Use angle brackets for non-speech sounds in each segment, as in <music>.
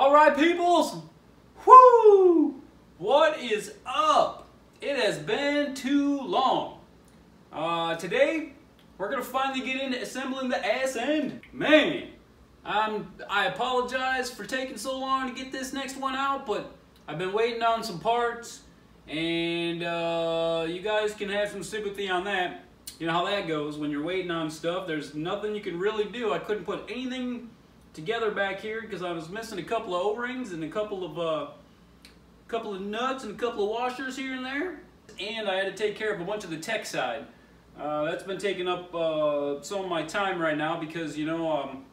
All right, peoples. Whoo! What is up? It has been too long. Uh, today, we're gonna finally get into assembling the ass end. Man, I'm, I apologize for taking so long to get this next one out, but I've been waiting on some parts, and uh, you guys can have some sympathy on that. You know how that goes when you're waiting on stuff. There's nothing you can really do. I couldn't put anything together back here because I was missing a couple of O-rings and a couple of uh, couple of nuts and a couple of washers here and there. And I had to take care of a bunch of the tech side. Uh, that's been taking up uh, some of my time right now because you know, um,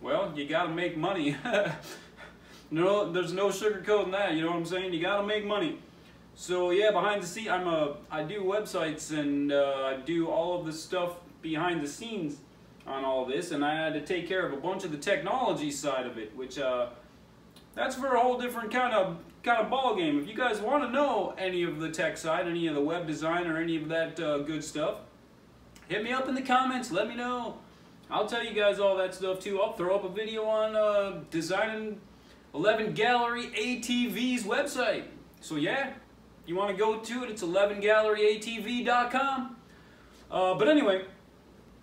well, you got to make money. <laughs> no, there's no sugarcoating that. You know what I'm saying? You got to make money. So yeah, behind the scene, I'm a I do websites and uh, I do all of the stuff behind the scenes on all this, and I had to take care of a bunch of the technology side of it, which uh, that's for a whole different kind of kind of ball game. If you guys want to know any of the tech side, any of the web design, or any of that uh, good stuff, hit me up in the comments. Let me know. I'll tell you guys all that stuff too. I'll throw up a video on uh, designing 11 Gallery ATV's website. So yeah, you want to go to it, it's 11galleryatv.com. Uh, but anyway,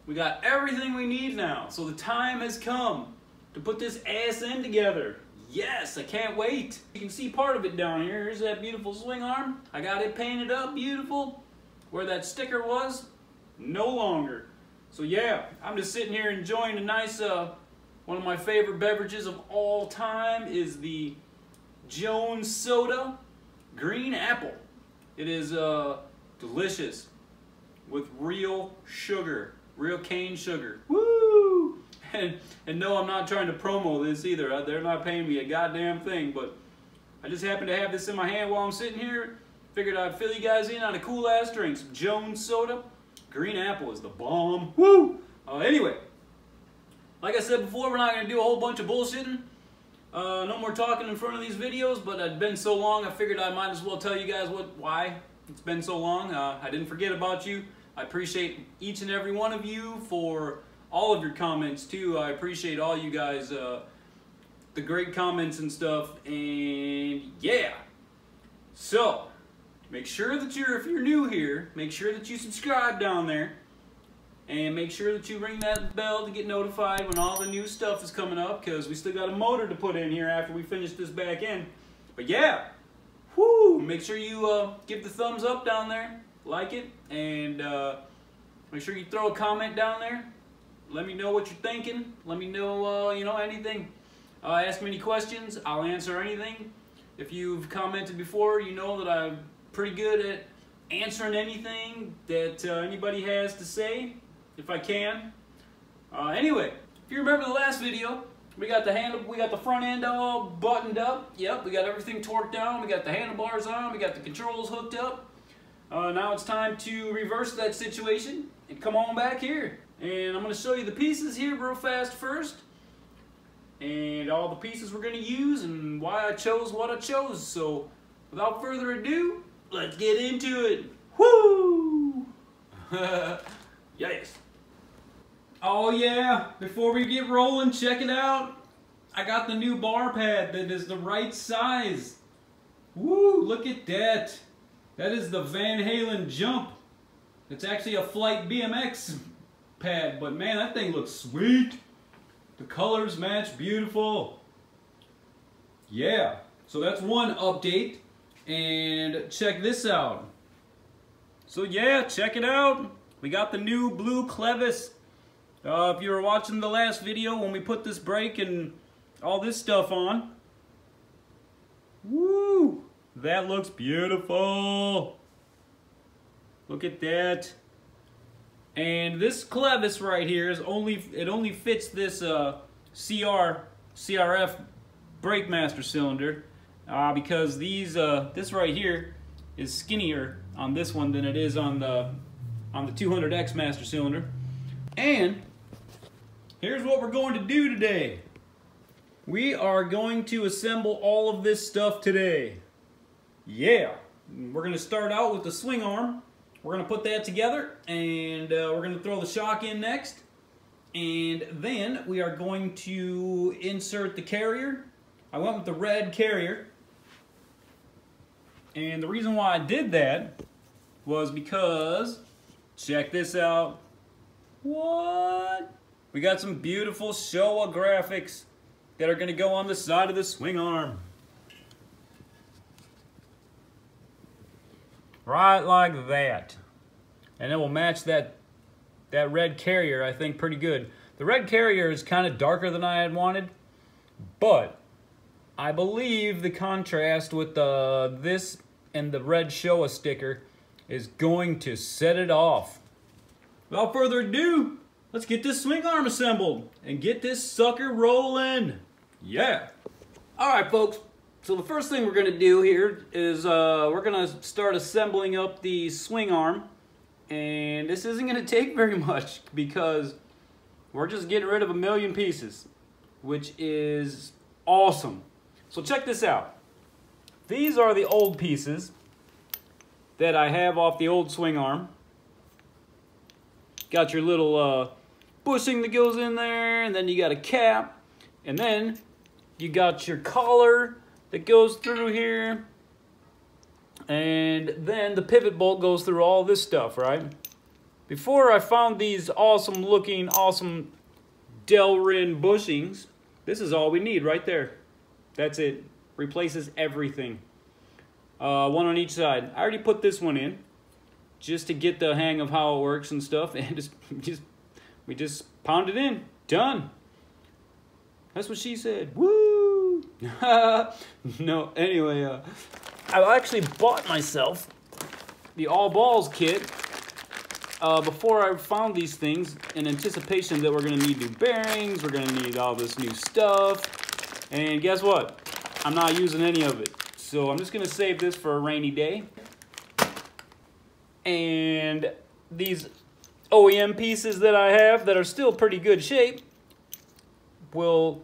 we got everything we need now. So the time has come to put this ass in together. Yes, I can't wait. You can see part of it down here. Here's that beautiful swing arm. I got it painted up beautiful. Where that sticker was, no longer. So yeah, I'm just sitting here enjoying a nice, uh, one of my favorite beverages of all time is the Jones Soda Green Apple. It is uh, delicious with real sugar, real cane sugar. Woo! <laughs> And, and no, I'm not trying to promo this either. Uh, they're not paying me a goddamn thing, but I just happen to have this in my hand while I'm sitting here. Figured I'd fill you guys in on a cool ass drink. Some Jones Soda. Green Apple is the bomb. Woo! Uh, anyway, like I said before, we're not going to do a whole bunch of bullshitting. Uh, no more talking in front of these videos, but it's been so long, I figured I might as well tell you guys what why it's been so long. Uh, I didn't forget about you. I appreciate each and every one of you for all of your comments too. I appreciate all you guys, uh, the great comments and stuff, and yeah. So, make sure that you're, if you're new here, make sure that you subscribe down there. And make sure that you ring that bell to get notified when all the new stuff is coming up because we still got a motor to put in here after we finish this back end. But yeah, whoo, make sure you uh, give the thumbs up down there, like it, and uh, make sure you throw a comment down there. Let me know what you're thinking. Let me know, uh, you know, anything. Uh, ask me any questions. I'll answer anything. If you've commented before, you know that I'm pretty good at answering anything that uh, anybody has to say if I can. Uh, anyway, if you remember the last video, we got the handle, we got the front end all buttoned up. Yep, we got everything torqued down. We got the handlebars on. We got the controls hooked up. Uh, now it's time to reverse that situation and come on back here. And I'm going to show you the pieces here real fast first. And all the pieces we're going to use and why I chose what I chose. So without further ado, let's get into it. Woo! <laughs> yes. Oh yeah, before we get rolling, check it out. I got the new bar pad that is the right size. Woo, look at that. That is the Van Halen Jump. It's actually a Flight BMX pad, but man, that thing looks sweet. The colors match beautiful. Yeah, so that's one update. And check this out. So yeah, check it out. We got the new blue Clevis uh, if you were watching the last video when we put this brake and all this stuff on, that looks beautiful. Look at that. And this clevis right here is only, it only fits this uh, CR, CRF brake master cylinder uh, because these, uh, this right here is skinnier on this one than it is on the, on the 200X master cylinder. And Here's what we're going to do today. We are going to assemble all of this stuff today. Yeah. We're going to start out with the swing arm. We're going to put that together and uh, we're going to throw the shock in next. And then we are going to insert the carrier I went with the red carrier. And the reason why I did that was because, check this out. What? We got some beautiful Showa graphics that are going to go on the side of the swing arm. Right like that. And it will match that that red carrier, I think, pretty good. The red carrier is kind of darker than I had wanted, but I believe the contrast with the this and the red Showa sticker is going to set it off. Without further ado, let's get this swing arm assembled and get this sucker rolling. Yeah. All right, folks. So the first thing we're going to do here is uh, we're going to start assembling up the swing arm. And this isn't going <laughs> to take very much because we're just getting rid of a million pieces, which is awesome. So check this out. These are the old pieces that I have off the old swing arm. Got your little uh, bushing that goes in there, and then you got a cap, and then you got your collar that goes through here, and then the pivot bolt goes through all this stuff, right? Before I found these awesome looking, awesome Delrin bushings, this is all we need right there. That's it. Replaces everything. Uh, one on each side. I already put this one in just to get the hang of how it works and stuff. <laughs> And just, just we just pound it in. Done. That's what she said. Woo! <laughs> no, anyway, uh, I actually bought myself the all balls kit uh, before I found these things in anticipation that we're going to need new bearings, we're going to need all this new stuff. And guess what? I'm not using any of it. So I'm just going to save this for a rainy day. And these OEM pieces that I have that are still pretty good shape, will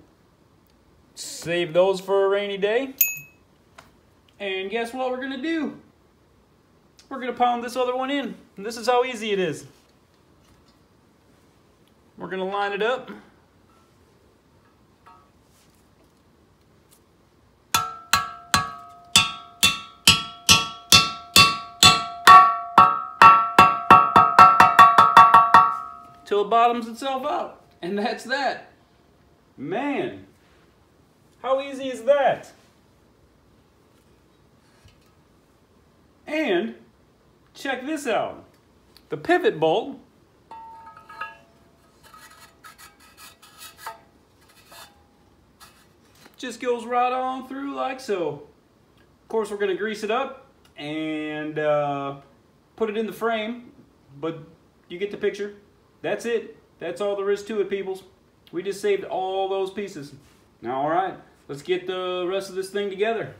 save those for a rainy day. And guess what we're to do? We're to pound this other one in. And this is how easy it is. We're to line it up. till it bottoms itself out. And that's that. Man, how easy is that? And check this out. The pivot bolt just goes right on through like so. Of course, we're going to grease it up and uh, put it in the frame, but you get the picture. That's it. That's all there is to it, peoples. We just saved all those pieces. Now, all right, let's get the rest of this thing together.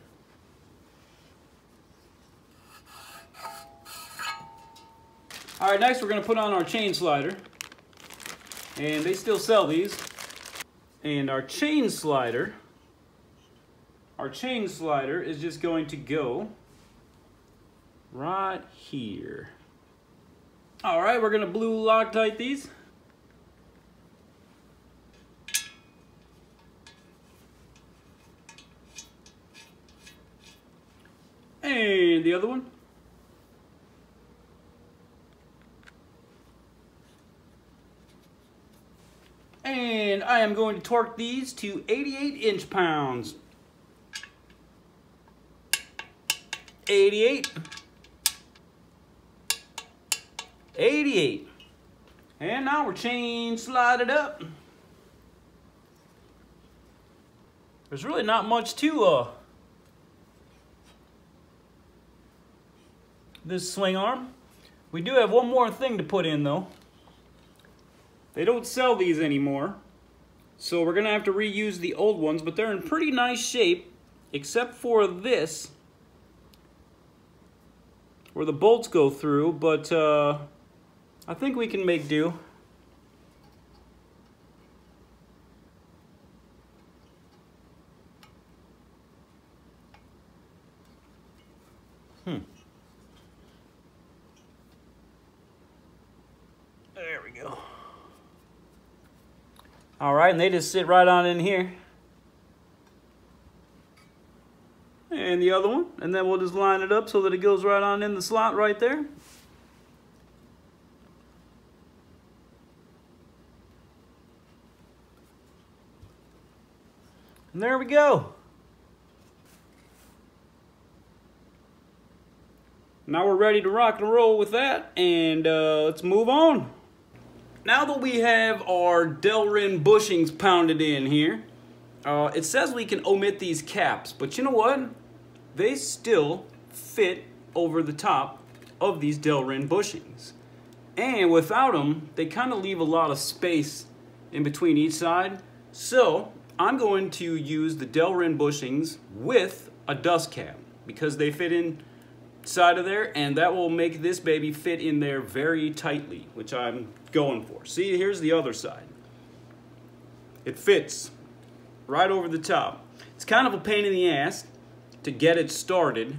All right, next we're to put on our chain slider. And they still sell these. And our chain slider, our chain slider is just going to go right here. All right, we're gonna blue Loctite these. And the other one. And I am going to torque these to 88 inch pounds. 88. 88. And now we're chain slided up. There's really not much to uh, this swing arm. We do have one more thing to put in though. They don't sell these anymore. So we're to have to reuse the old ones, but they're in pretty nice shape, except for this, where the bolts go through, but uh, I think we can make do. Hmm. There we go. All right, and they just sit right on in here. and the other one. And then we'll just line it up so that it goes right on in the slot right there. And there we go. Now we're ready to rock and roll with that, and uh, let's move on. Now that we have our Delrin bushings pounded in here, uh, it says we can omit these caps, but you know what? They still fit over the top of these Delrin bushings. And without them, they kind of leave a lot of space in between each side. So I'm going to use the Delrin bushings with a dust cap because they fit in side of there and that will make this baby fit in there very tightly which I'm going for. See here's the other side. It fits right over the top. It's kind of a pain in the ass to get it started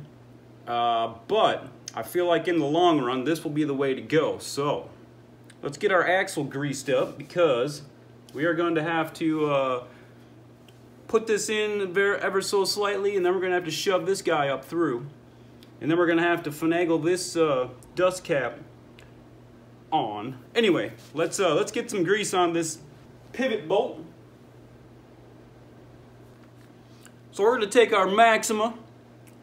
uh, but I feel like in the long run this will be the way to go. So let's get our axle greased up because we are going to have to uh, put this in ever so slightly and then we're going to have to shove this guy up through and then we're going to have to finagle this uh, dust cap on. Anyway, let's, uh, let's get some grease on this pivot bolt. So we're going to take our Maxima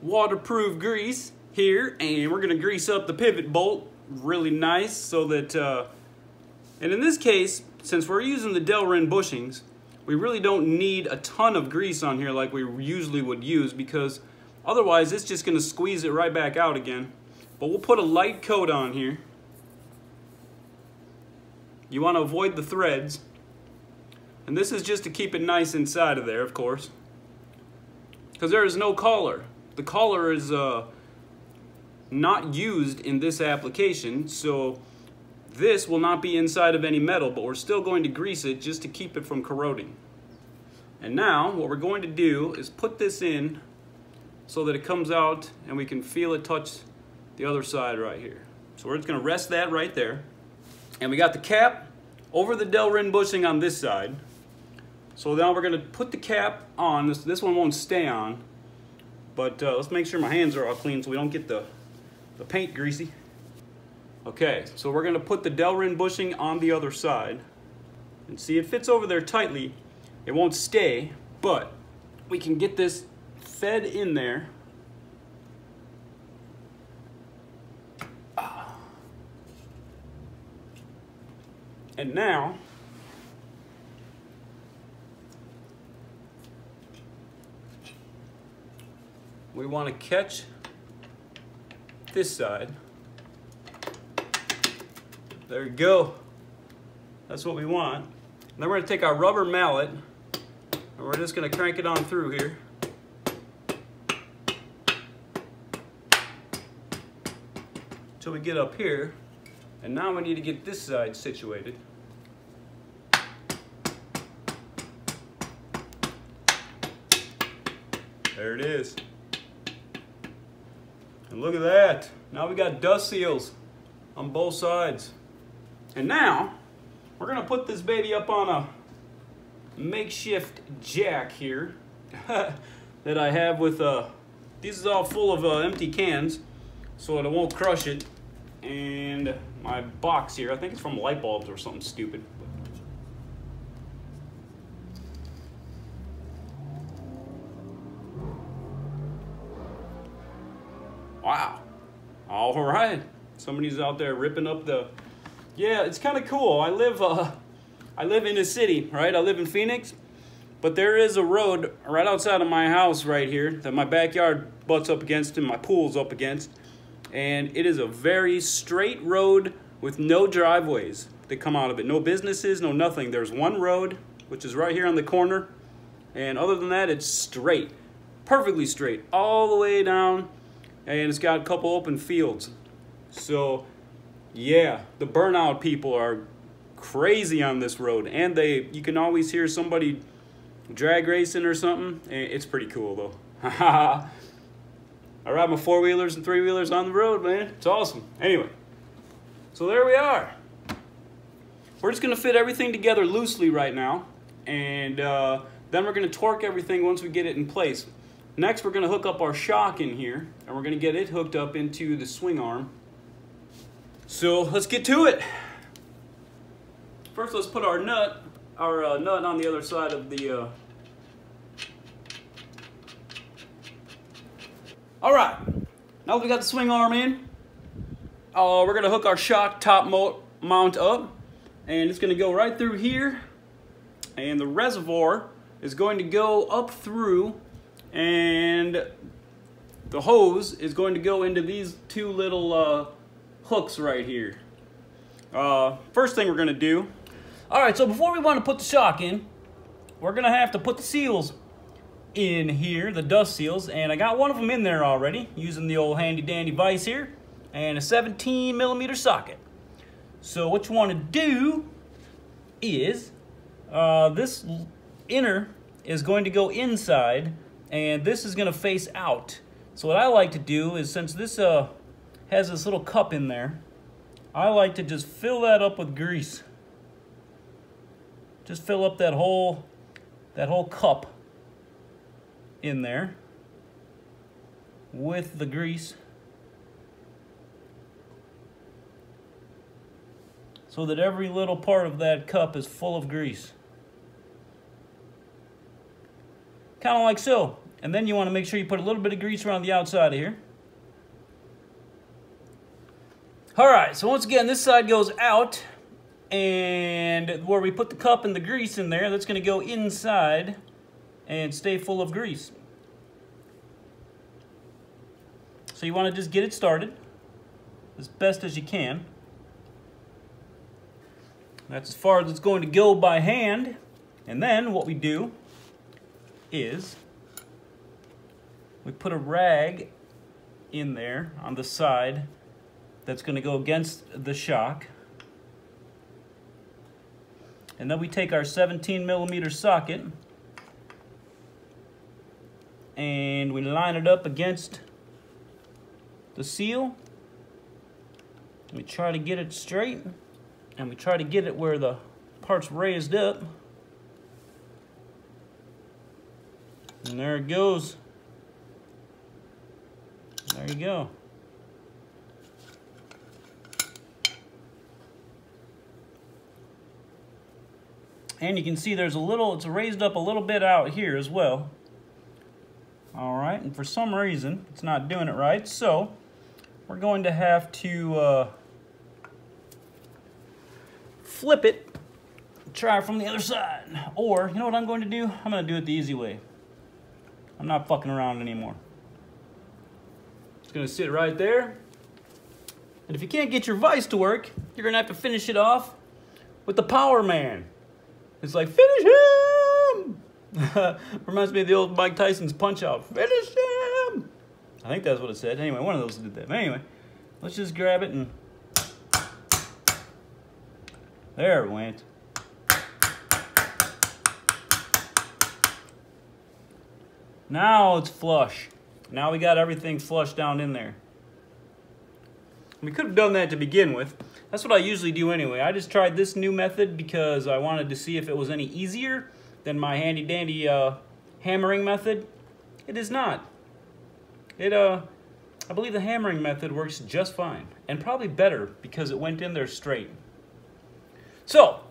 waterproof grease here and we're going to grease up the pivot bolt really nice so that, uh, and in this case, since we're using the Delrin bushings, we really don't need a ton of grease on here like we usually would use because Otherwise, it's just going to squeeze it right back out again. But we'll put a light coat on here. You want to avoid the threads. And this is just to keep it nice inside of there, of course. Because there is no collar. The collar is uh, not used in this application, so this will not be inside of any metal, but we're still going to grease it just to keep it from corroding. And now, what we're going to do is put this in so that it comes out and we can feel it touch the other side right here. So we're just gonna rest that right there. And we got the cap over the Delrin bushing on this side. So now we're gonna put the cap on. This, this one won't stay on, but uh, let's make sure my hands are all clean so we don't get the, the paint greasy. Okay, so we're gonna put the Delrin bushing on the other side. And see, it fits over there tightly. It won't stay, but we can get this fed in there. And now, we want to catch this side. There you go. That's what we want. Then we're going to take our rubber mallet and we're just going to crank it on through here. Till we get up here. And now we need to get this side situated. There it is. And look at that. Now we got dust seals on both sides. And now, we're gonna put this baby up on a makeshift jack here <laughs> that I have with, uh, these is all full of uh, empty cans so it won't crush it and my box here. I think it's from light bulbs or something stupid. Wow. All right. Somebody's out there ripping up the... Yeah, it's kind of cool. I live, uh, I live in a city, right? I live in Phoenix. But there is a road right outside of my house right here that my backyard butts up against and my pool's up against and it is a very straight road with no driveways that come out of it. No businesses, no nothing. There's one road, which is right here on the corner, and other than that, it's straight, perfectly straight, all the way down, and it's got a couple open fields. So, yeah, the burnout people are crazy on this road, and they you can always hear somebody drag racing or something. It's pretty cool though. <laughs> I ride my four wheelers and three wheelers on the road, man. It's awesome. Anyway, so there we are. We're just gonna fit everything together loosely right now, and uh, then we're gonna torque everything once we get it in place. Next, we're to hook up our shock in here, and we're to get it hooked up into the swing arm. So let's get to it. First, let's put our nut, our uh, nut on the other side of the. Uh... All right, now that we got the swing arm in, uh, we're to hook our shock top mount up, and it's to go right through here, and the reservoir is going to go up through and the hose is going to go into these two little uh, hooks right here. Uh, first thing we're to do, all right, so before we want to put the shock in, we're to have to put the seals in here, the dust seals, and I got one of them in there already using the old handy dandy vise here and a 17 millimeter socket. So what you want to do is uh, this inner is going to go inside and this is going to face out. So what I like to do is since this uh, has this little cup in there, I like to just fill that up with grease. Just fill up that whole that whole cup in there with the grease. So that every little part of that cup is full of grease. Kind of like so. And then you want to make sure you put a little bit of grease around the outside of here. All right, so once again, this side goes out, and where we put the cup and the grease in there, that's going to go inside and stay full of grease. So you want to just get it started as best as you can. That's as far as it's going to go by hand. And then what we do is we put a rag in there on the side that's going to go against the shock. And then we take our 17 millimeter socket and we line it up against the seal. We try to get it straight and we try to get it where the part's raised up. And there it goes. There you go. And you can see there's a little, it's raised up a little bit out here as well. All right, and for some reason, it's not doing it right. So we're going to have to uh, flip it, try it from the other side. Or, you know what I'm going to do? I'm going to do it the easy way. I'm not fucking around anymore It's gonna sit right there. And if you can't get your vise to work, you're gonna have to finish it off with the Power Man. It's like, finish him! <laughs> Reminds me of the old Mike Tyson's punch out. Finish him! I think that's what it said. Anyway, one of those did that. But anyway, let's just grab it and there it went. Now it's flush. Now we got everything flushed down in there. We could have done that to begin with. That's what I usually do anyway. I just tried this new method because I wanted to see if it was any easier than my handy dandy uh, hammering method. It is not. It, uh, I believe the hammering method works just fine and probably better because it went in there straight. So,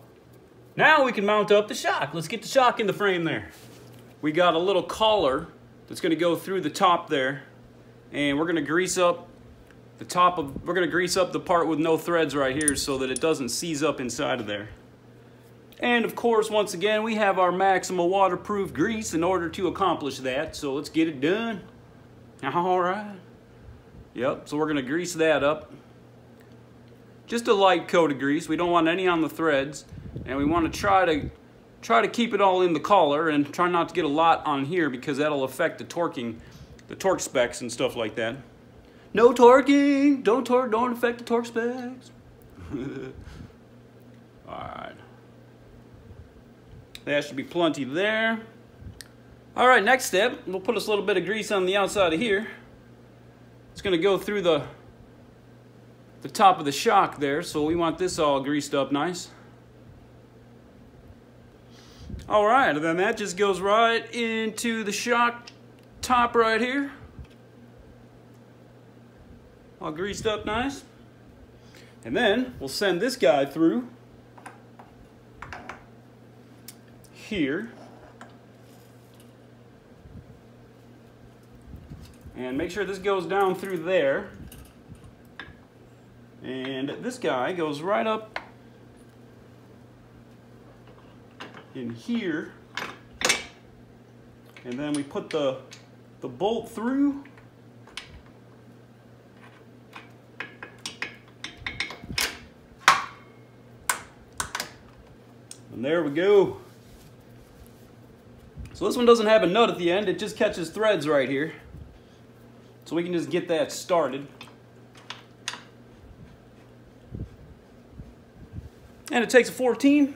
now we can mount up the shock. Let's get the shock in the frame there. We got a little collar that's going to go through the top there and we're going to grease up the top of we're going to grease up the part with no threads right here so that it doesn't seize up inside of there and of course once again we have our Maxima waterproof grease in order to accomplish that so let's get it done <laughs> all right yep so we're going to grease that up just a light coat of grease we don't want any on the threads and we want to try to try to keep it all in the collar and try not to get a lot on here because that'll affect the torquing, the torque specs and stuff like that. No torquing! Don't torque, don't affect the torque specs. <laughs> Alright. That should be plenty there. Alright, next step, we'll put a little bit of grease on the outside of here. It's going to go through the the top of the shock there, so we want this all greased up nice. All right, then that just goes right into the shock top right here. All greased up nice. And then we'll send this guy through here. And make sure this goes down through there. And this guy goes right up in here. And then we put the, the bolt through. And there we go. So this one doesn't have a nut at the end, it just catches threads right here. So we can just get that started. And it takes a 14.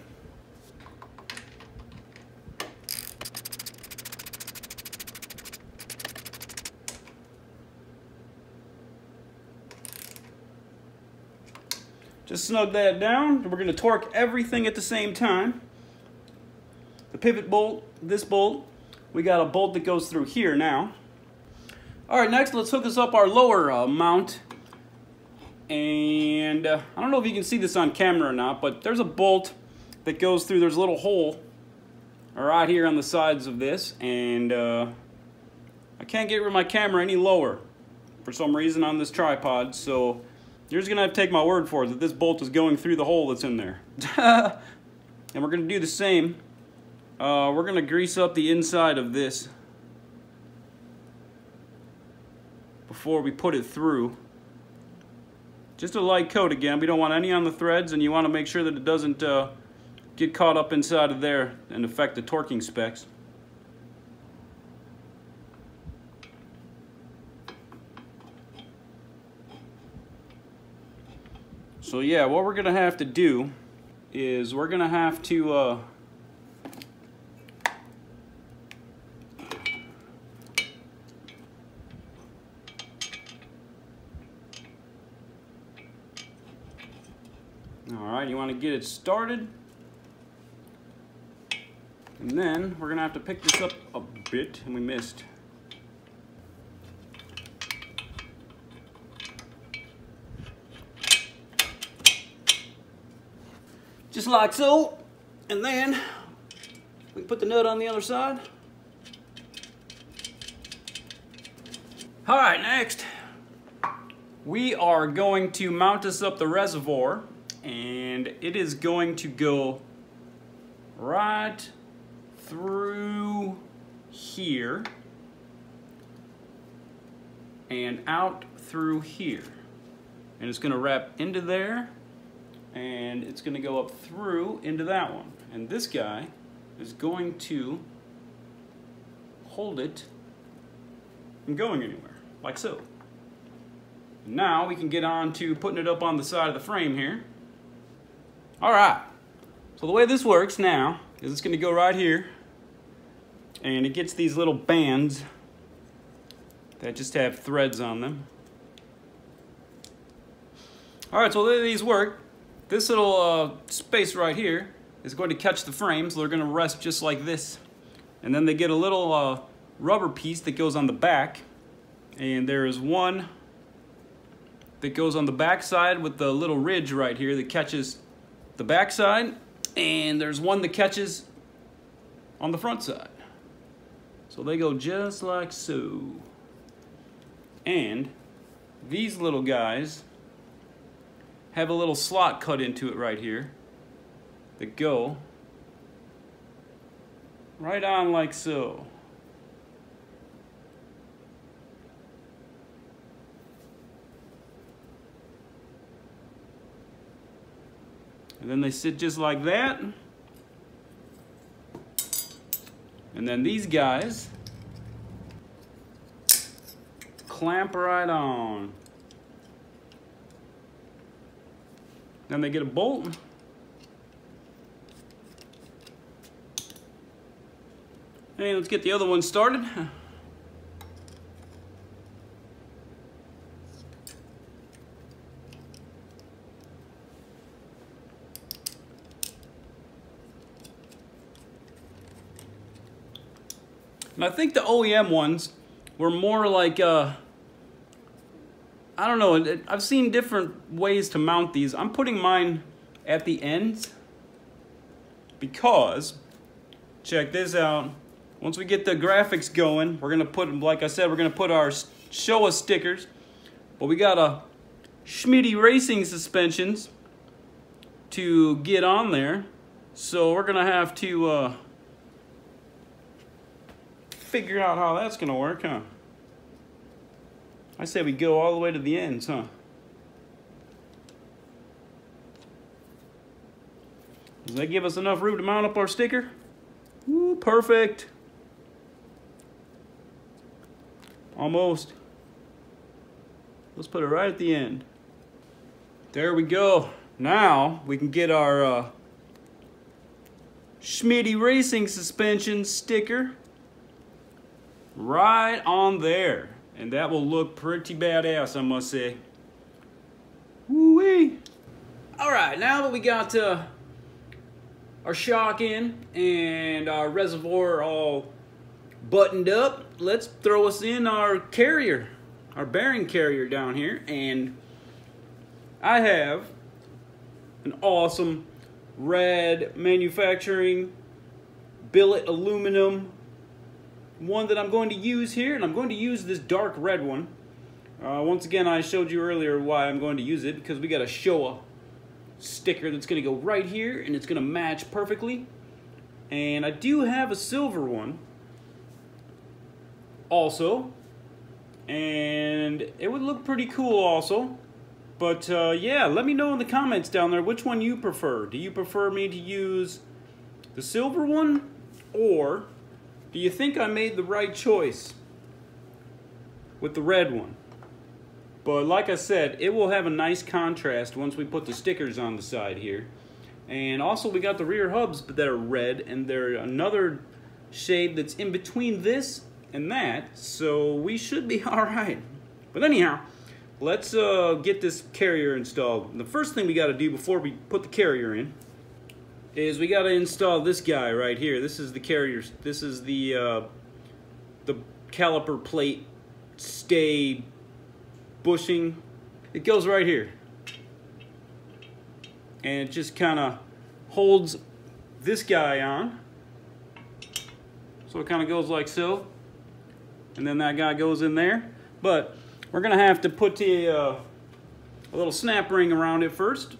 Just snug that down. We're going to torque everything at the same time. The pivot bolt, this bolt, we got a bolt that goes through here now. All right, next let's hook us up our lower uh, mount. And uh, I don't know if you can see this on camera or not, but there's a bolt that goes through, there's a little hole right here on the sides of this. And uh, I can't get rid of my camera any lower for some reason on this tripod. So you're just gonna have to take my word for it that this bolt is going through the hole that's in there. <laughs> and we're gonna do the same. Uh, we're gonna grease up the inside of this before we put it through. Just a light coat again. We don't want any on the threads and you want to make sure that it doesn't uh, get caught up inside of there and affect the torquing specs. So yeah, what we're going to have to do is we're going to have to uh, You want to get it started. And then we're going to have to pick this up a bit, and we missed. Just like so. And then we put the nut on the other side. All right, next, we are going to mount this up the reservoir and it is going to go right through here and out through here. And it's going to wrap into there and it's going to go up through into that one. And this guy is going to hold it from going anywhere like so. Now we can get on to putting it up on the side of the frame here all right, so the way this works now is it's gonna go right here and it gets these little bands that just have threads on them. All right, so the way these work, this little uh, space right here is going to catch the frame, so they're gonna rest just like this. And then they get a little uh, rubber piece that goes on the back, and there is one that goes on the back side with the little ridge right here that catches the back side, and there's one that catches on the front side. So they go just like so. And these little guys have a little slot cut into it right here that go right on like so. And then they sit just like that. And then these guys clamp right on. Then they get a bolt. Hey, let's get the other one started. <laughs> And I think the OEM ones were more like, uh, I don't know, I've seen different ways to mount these. I'm putting mine at the ends because, check this out, once we get the graphics going, we're gonna put, like I said, we're gonna put our Showa stickers, but we got a Schmitty Racing suspensions to get on there. So we're gonna have to uh, figure out how that's gonna work, huh? I say we go all the way to the ends, huh? Does that give us enough room to mount up our sticker? Ooh, perfect. Almost. Let's put it right at the end. There we go. Now we can get our uh, Schmitty Racing Suspension sticker right on there. And that will look pretty badass, I must say. Woo-wee. All right, now that we got uh, our shock in and our reservoir all buttoned up, let's throw us in our carrier, our bearing carrier down here. And I have an awesome Rad Manufacturing billet aluminum one that I'm going to use here and I'm going to use this dark red one uh, once again I showed you earlier why I'm going to use it because we got a Showa sticker that's going to go right here and it's going to match perfectly and I do have a silver one also and it would look pretty cool also but uh, yeah, let me know in the comments down there which one you prefer. Do you prefer me to use the silver one? Or do you think I made the right choice with the red one? But like I said, it will have a nice contrast once we put the stickers on the side here. And also we got the rear hubs that are red and they're another shade that's in between this and that. So we should be <laughs> all right. But anyhow, let's uh, get this carrier installed. The first thing we got to do before we put the carrier in is we got to install this guy right here. This is the carrier. This is the uh, the caliper plate stay bushing. It goes right here. And it just kind of holds this guy on. So it kind of goes like so. And then that guy goes in there. But we're going to have to put a, uh, a little snap ring around it first.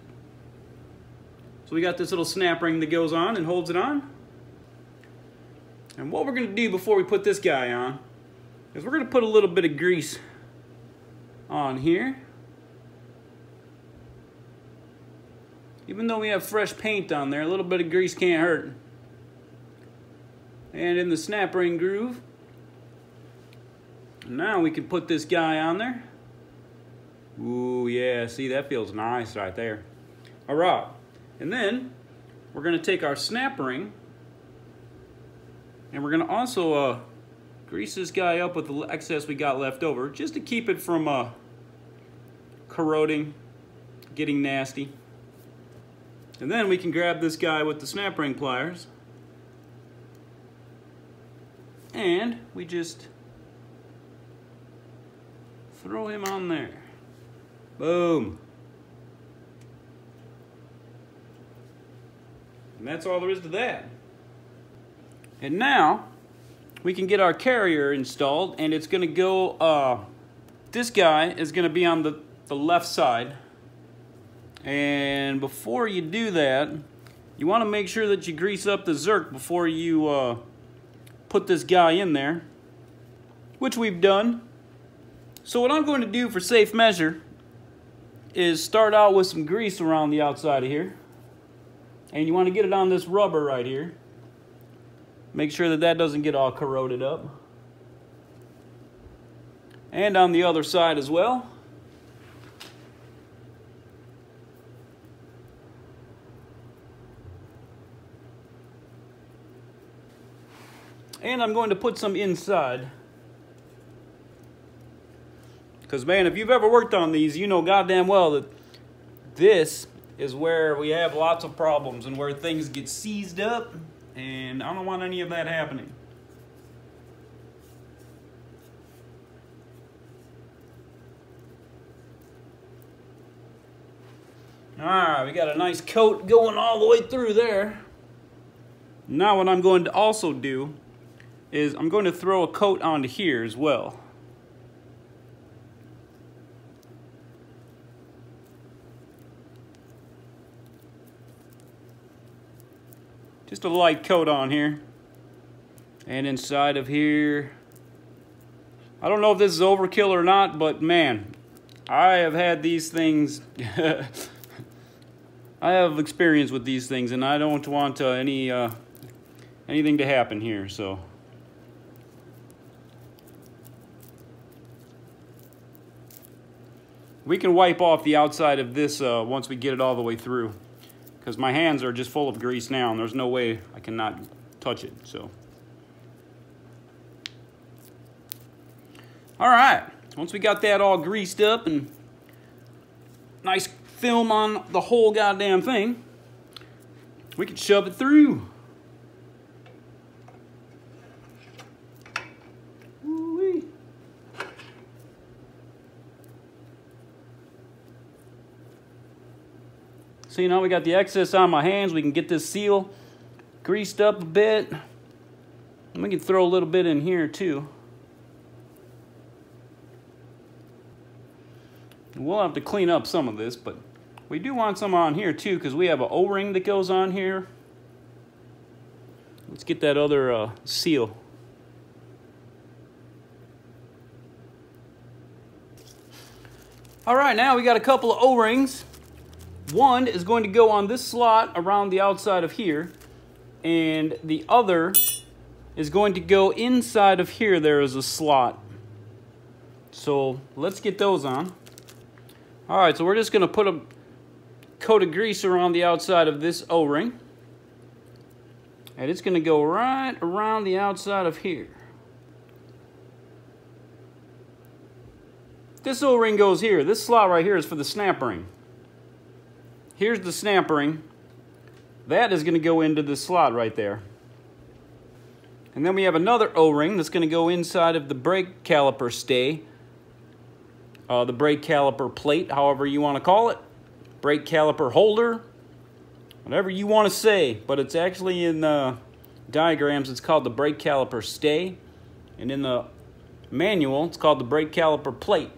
So we got this little snap ring that goes on and holds it on. And what we're going to do before we put this guy on is we're going to put a little bit of grease on here. Even though we have fresh paint on there, a little bit of grease can't hurt. And in the snap ring groove, now we can put this guy on there. Ooh, yeah, see, that feels nice right there. All right, and then we're gonna take our snap ring and we're gonna also uh, grease this guy up with the excess we got left over just to keep it from uh, corroding, getting nasty. And then we can grab this guy with the snap ring pliers and we just Throw him on there. Boom. That's all there is to that. And now, we can get our carrier installed, and it's going to go, uh, this guy is going to be on the, the left side. And before you do that, you want to make sure that you grease up the Zerk before you uh, put this guy in there, which we've done. So what I'm going to do for safe measure is start out with some grease around the outside of here. And you want to get it on this rubber right here. Make sure that that doesn't get all corroded up. And on the other side as well. And I'm going to put some inside. Because, man, if you've ever worked on these, you know goddamn well that this is where we have lots of problems and where things get seized up, and I don't want any of that happening. All right, we got a nice coat going all the way through there. Now what I'm going to also do is I'm going to throw a coat onto here as well. Just a light coat on here. And inside of here, I don't know if this is overkill or not, but man, I have had these things. <laughs> I have experience with these things, and I don't want uh, any uh, anything to happen here. So. We can wipe off the outside of this uh, once we get it all the way through because my hands are just full of grease now and there's no way I cannot touch it. So, all right, once we got that all greased up and nice film on the whole goddamn thing, we can shove it through. You know we got the excess on my hands. We can get this seal greased up a bit. And we can throw a little bit in here too. We'll have to clean up some of this, but we do want some on here too because we have an O-ring that goes on here. Let's get that other uh, seal. All right, now we got a couple of O-rings. One is going to go on this slot around the outside of here, and the other is going to go inside of here. There is a slot. So let's get those on. All right, so we're just going to put a coat of grease around the outside of this O-ring. And it's going to go right around the outside of here. This O-ring goes here. This slot right here is for the snap ring. Here's the snap ring. That is going to go into the slot right there. And then we have another O-ring that's going to go inside of the brake caliper stay. Uh, the brake caliper plate, however you want to call it. Brake caliper holder. Whatever you want to say. But it's actually in the diagrams, it's called the brake caliper stay. And in the manual, it's called the brake caliper plate.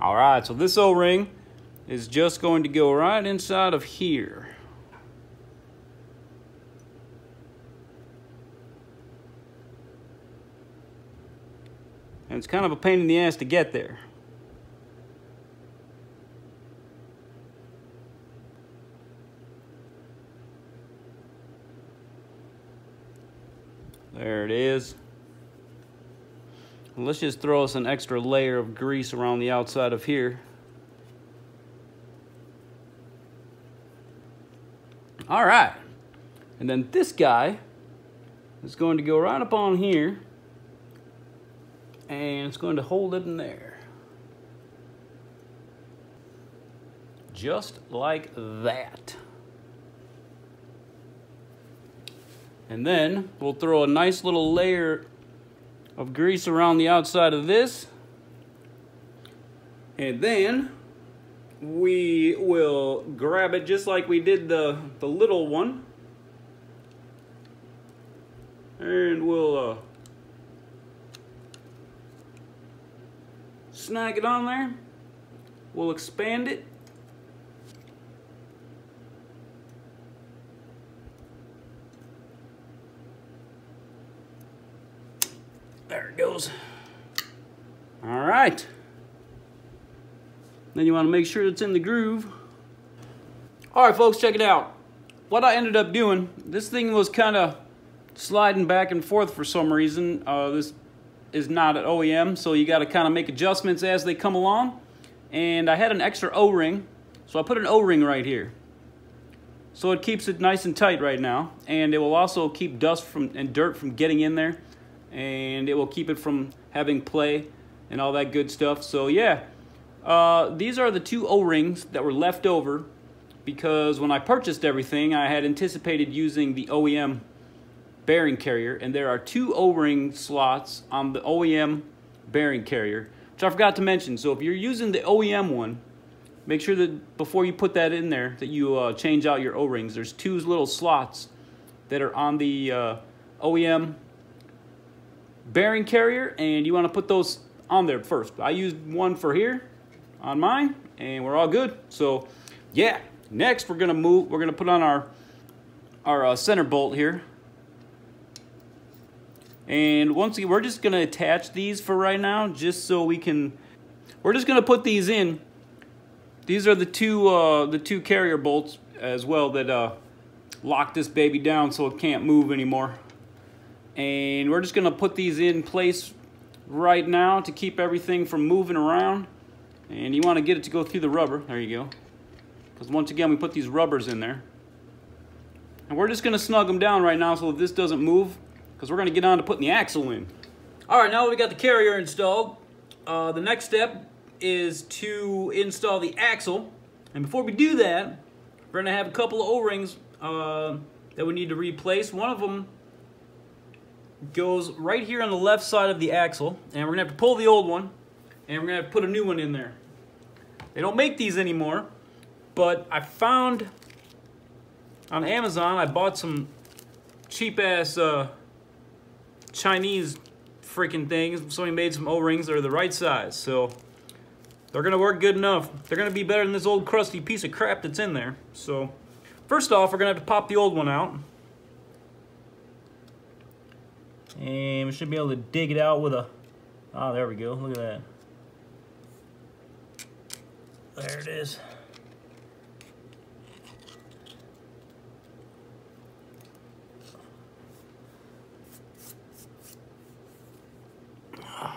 All right, so this O-ring is just going to go right inside of here. And it's kind of a pain in the ass to get there. There it is. Let's just throw us an extra layer of grease around the outside of here. All right. And then this guy is going to go right up on here and it's going to hold it in there. Just like that. And then we'll throw a nice little layer of grease around the outside of this. And then we will grab it just like we did the, the little one. And we'll uh, snag it on there. We'll expand it. There it goes. All right. Then you want to make sure it's in the groove. All right, folks, check it out. What I ended up doing, this thing was kind of sliding back and forth for some reason. Uh, this is not an OEM, so you got to kind of make adjustments as they come along. And I had an extra O-ring, so I put an O-ring right here. So it keeps it nice and tight right now, and it will also keep dust from and dirt from getting in there, and it will keep it from having play and all that good stuff. So yeah, uh, these are the two O-rings that were left over because when I purchased everything, I had anticipated using the OEM bearing carrier, and there are two O-ring slots on the OEM bearing carrier, which I forgot to mention. So if you're using the OEM one, make sure that before you put that in there, that you uh, change out your O-rings. There's two little slots that are on the uh, OEM bearing carrier, and you want to put those on there first. I used one for here on mine, and we're all good. So, yeah. Next, we're gonna move. We're gonna put on our our uh, center bolt here. And once again, we're just gonna attach these for right now, just so we can. We're just gonna put these in. These are the two uh, the two carrier bolts as well that uh, lock this baby down so it can't move anymore. And we're just gonna put these in place right now to keep everything from moving around. And you want to get it to go through the rubber. There you go. Because once again, we put these rubbers in there. And we're just going to snug them down right now so that this doesn't move. Because we're going to get on to putting the axle in. All right, now that we got the carrier installed, uh, the next step is to install the axle. And before we do that, we're going to have a couple of O-rings uh, that we need to replace. One of them goes right here on the left side of the axle. And we're going to have to pull the old one. And we're to put a new one in there. They don't make these anymore. But I found on Amazon, I bought some cheap ass uh, Chinese freaking things. Somebody made some O-rings that are the right size. So they're to work good enough. They're to be better than this old crusty piece of crap that's in there. So first off, we're to have to pop the old one out. And we should be able to dig it out with a... Oh, there we go. Look at that. There it is.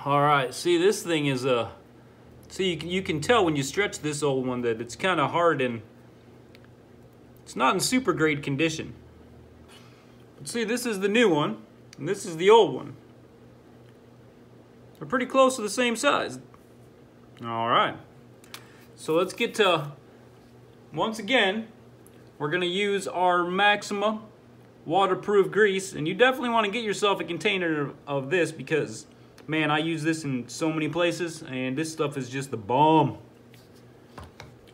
All right, see this thing is a, uh, see you can, you can tell when you stretch this old one that it's kind of hard and it's not in super great condition. But see this is the new one and this is the old one. They're pretty close to the same size. All right, so let's get to, once again, we're gonna use our Maxima waterproof grease and you definitely want to get yourself a container of this because Man, I use this in so many places, and this stuff is just the bomb.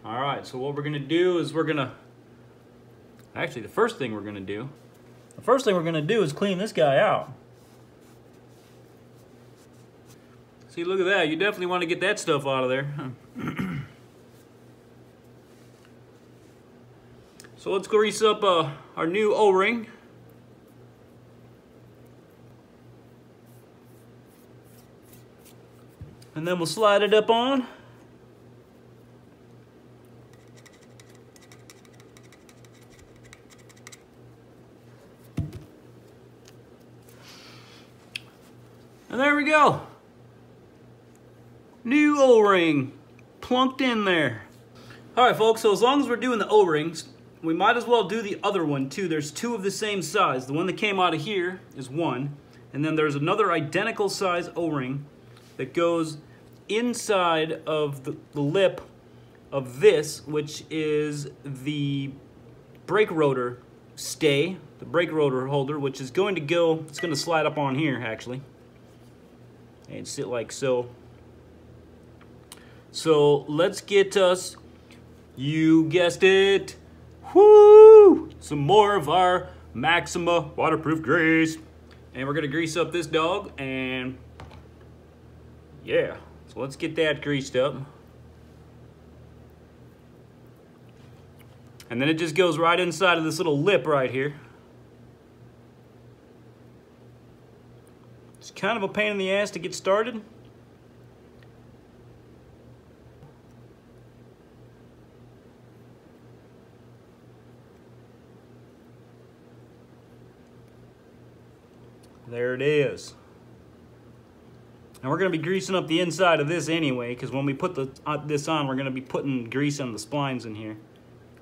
All right, so what we're gonna do is we're gonna, actually the first thing we're gonna do, the first thing we're gonna do is clean this guy out. See, look at that. You definitely want to get that stuff out of there. <clears throat> so let's grease up uh, our new O-ring. And then we'll slide it up on. And there we go. New O-ring plunked in there. All right, folks, so as long as we're doing the O-rings, we might as well do the other one too. There's two of the same size. The one that came out of here is one, and then there's another identical size O-ring that goes inside of the, the lip of this, which is the brake rotor stay, the brake rotor holder, which is going to go, it's going to slide up on here actually, and sit like so. So let's get us, you guessed it, whoo, some more of our Maxima waterproof grease. And we're gonna grease up this dog and yeah. So let's get that greased up. And then it just goes right inside of this little lip right here. It's kind of a pain in the ass to get started. There it is. And we're going to be greasing up the inside of this anyway, because when we put the, uh, this on, we're going to be putting grease on the splines in here.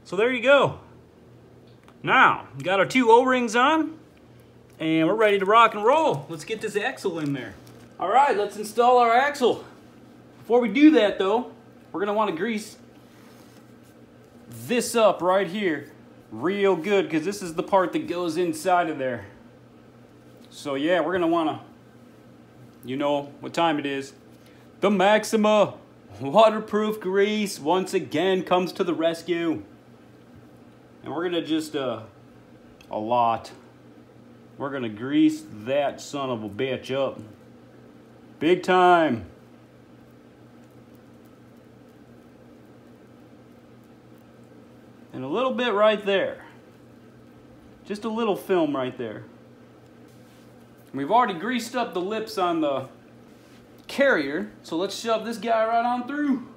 So there you go. Now, we got our two O-rings on, and we're ready to rock and roll. Let's get this axle in there. All right, let's install our axle. Before we do that, though, we're going to want to grease this up right here real good, because this is the part that goes inside of there. So yeah, we're want to you know what time it is. The Maxima Waterproof grease once again comes to the rescue. And we're gonna just, uh, a lot. We're gonna grease that son of a bitch up. Big time. And a little bit right there. Just a little film right there. We've already greased up the lips on the carrier, so let's shove this guy right on through.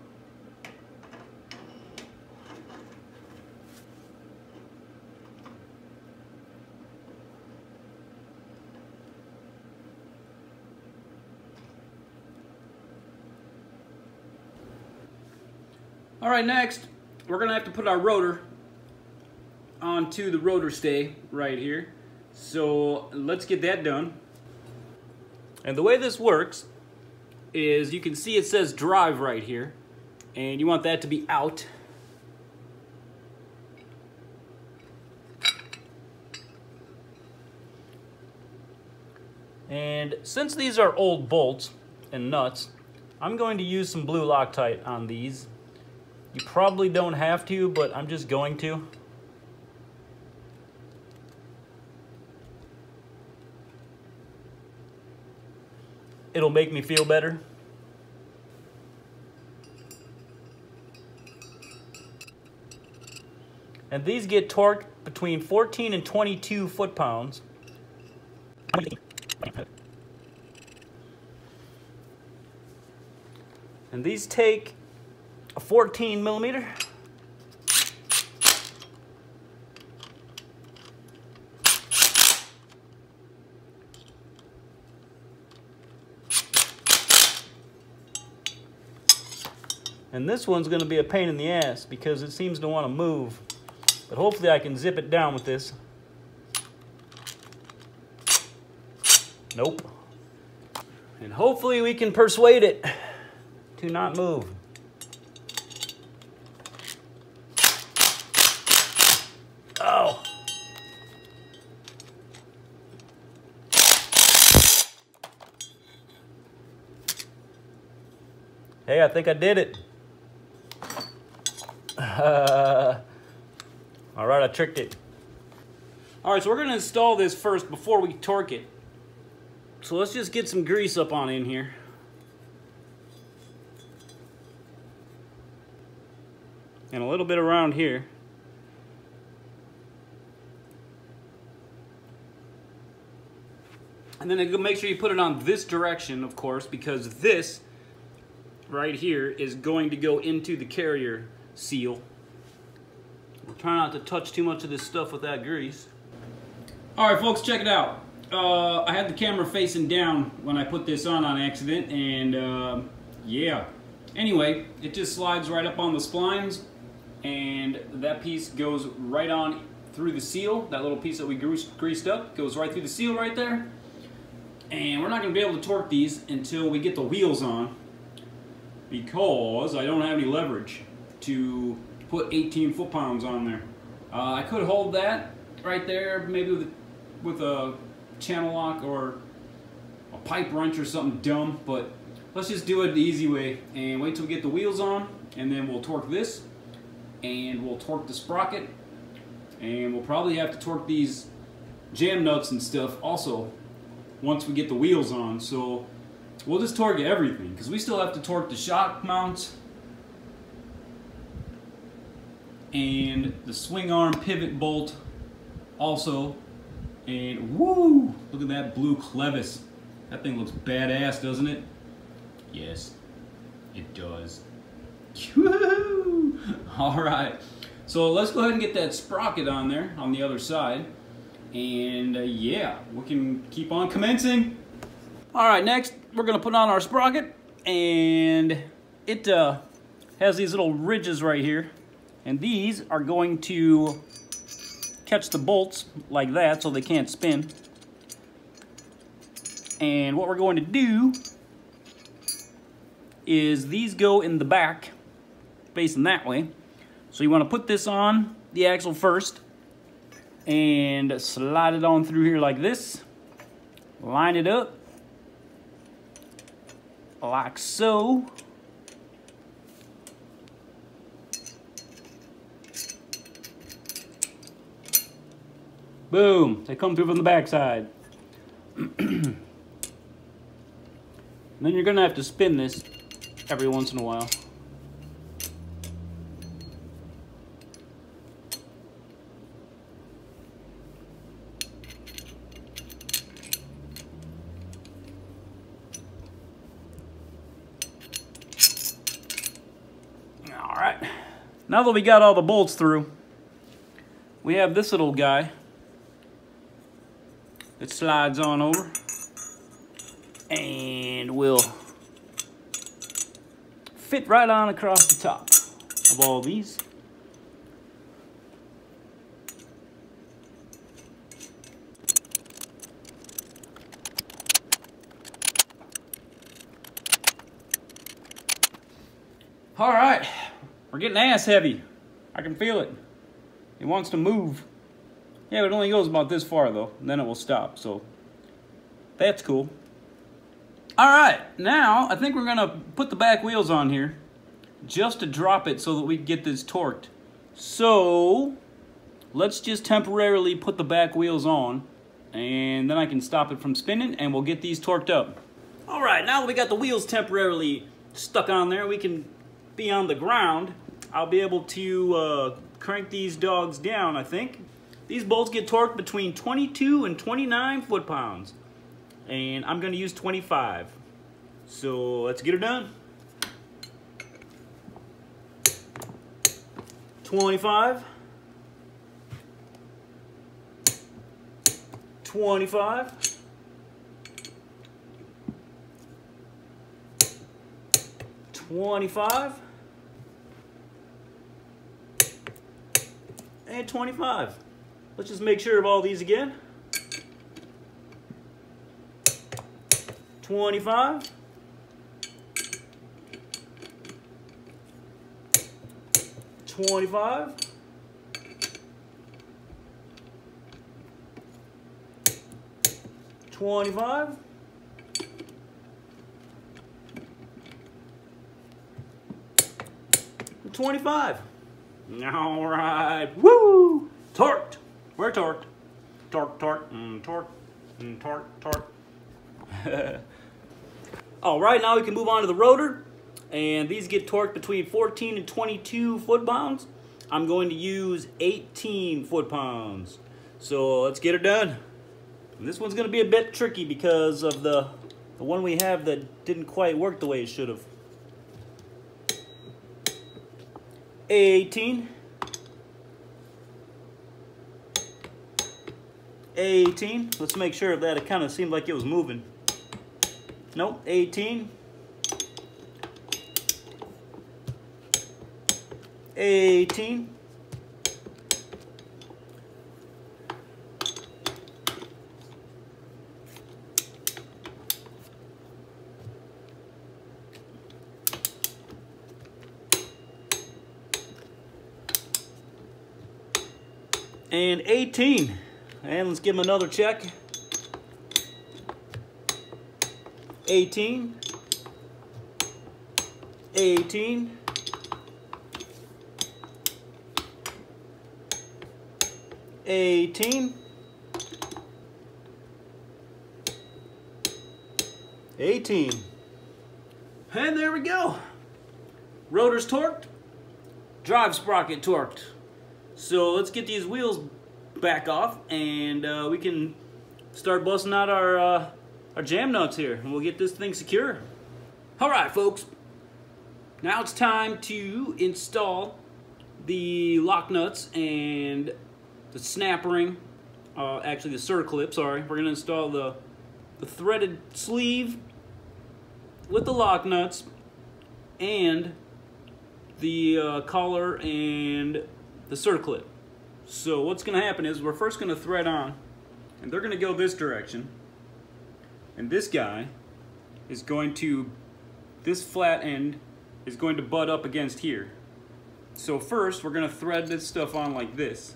All right, next, we're gonna have to put our rotor onto the rotor stay right here. So let's get that done. And the way this works is you can see it says drive right here and you want that to be out. And since these are old bolts and nuts, I'm going to use some blue Loctite on these. You probably don't have to, but I'm just going to. It'll make me feel better. And these get torqued between 14 and 22 foot-pounds. And these take a 14 millimeter. And this one's going to be a pain in the ass because it seems to want to move. But hopefully I can zip it down with this. Nope. And hopefully we can persuade it to not move. Oh. Hey, I think I did it. <laughs> All right, I tricked it. All right, so we're gonna install this first before we torque it. So let's just get some grease up on in here. And a little bit around here. And then make sure you put it on this direction, of course, because this right here is going to go into the carrier seal. We're trying not to touch too much of this stuff with that grease. All right, folks, check it out. Uh, I had the camera facing down when I put this on on accident, and uh, yeah. Anyway, it just slides right up on the splines, and that piece goes right on through the seal. That little piece that we greased up goes right through the seal right there. And we're not going to be able to torque these until we get the wheels on because I don't have any leverage to put 18 foot-pounds on there. Uh, I could hold that right there, maybe with, with a channel lock or a pipe wrench or something dumb, but let's just do it the easy way and wait till we get the wheels on and then we'll torque this and we'll torque the sprocket and we'll probably have to torque these jam nuts and stuff also once we get the wheels on. So we'll just torque everything because we still have to torque the shock mounts and the swing arm pivot bolt also. And woo, look at that blue clevis. That thing looks badass, doesn't it? Yes, it does. <laughs> All right, so let's go ahead and get that sprocket on there on the other side. And uh, yeah, we can keep on commencing. All right, next we're gonna put on our sprocket and it uh, has these little ridges right here and these are going to catch the bolts like that so they can't spin. And what we're going to do is these go in the back, facing that way. So you want to put this on the axle first and slide it on through here like this. Line it up like so. Boom. They come through from the backside. <clears throat> then you're to have to spin this every once in a while. All right. Now that we got all the bolts through, we have this little guy that slides on over and will fit right on across the top of all these. All right, we're getting ass heavy. I can feel it. It wants to move. Yeah, it only goes about this far though, and then it will stop, so that's cool. All right, now I think we're gonna put the back wheels on here just to drop it so that we get this torqued. So, let's just temporarily put the back wheels on and then I can stop it from spinning and we'll get these torqued up. All right, now that we got the wheels temporarily stuck on there, we can be on the ground. I'll be able to uh, crank these dogs down, I think. These bolts get torqued between 22 and 29 foot-pounds. And I'm going to use 25. So let's get her done. 25. 25. 25. And 25. Let's just make sure of all these again. 25. 25. Twenty-five. Twenty-five. All right. Woo! Torqued. We're torqued. Torque, torque, mm, torque, mm, torque, torque. <laughs> All right, now we can move on to the rotor. And these get torqued between 14 and 22 foot-pounds. I'm going to use 18 foot-pounds. So let's get it done. And this one's going to be a bit tricky because of the, the one we have that didn't quite work the way it should have. 18. 18. Let's make sure that it kind of seemed like it was moving. Nope, 18. 18. And 18. And let's give him another check. 18. 18. 18. 18. And there we go. Rotor's torqued. Drive sprocket torqued. So let's get these wheels back off and uh, we can start busting out our, uh, our jam nuts here and we'll get this thing secure. All right, folks. Now it's time to install the lock nuts and the snap ring, uh, actually the circlip, sorry. We're gonna install the, the threaded sleeve with the lock nuts and the uh, collar and the circlip. So what's gonna happen is we're first gonna thread on and they're gonna go this direction and this guy is going to, this flat end is going to butt up against here. So first we're gonna thread this stuff on like this.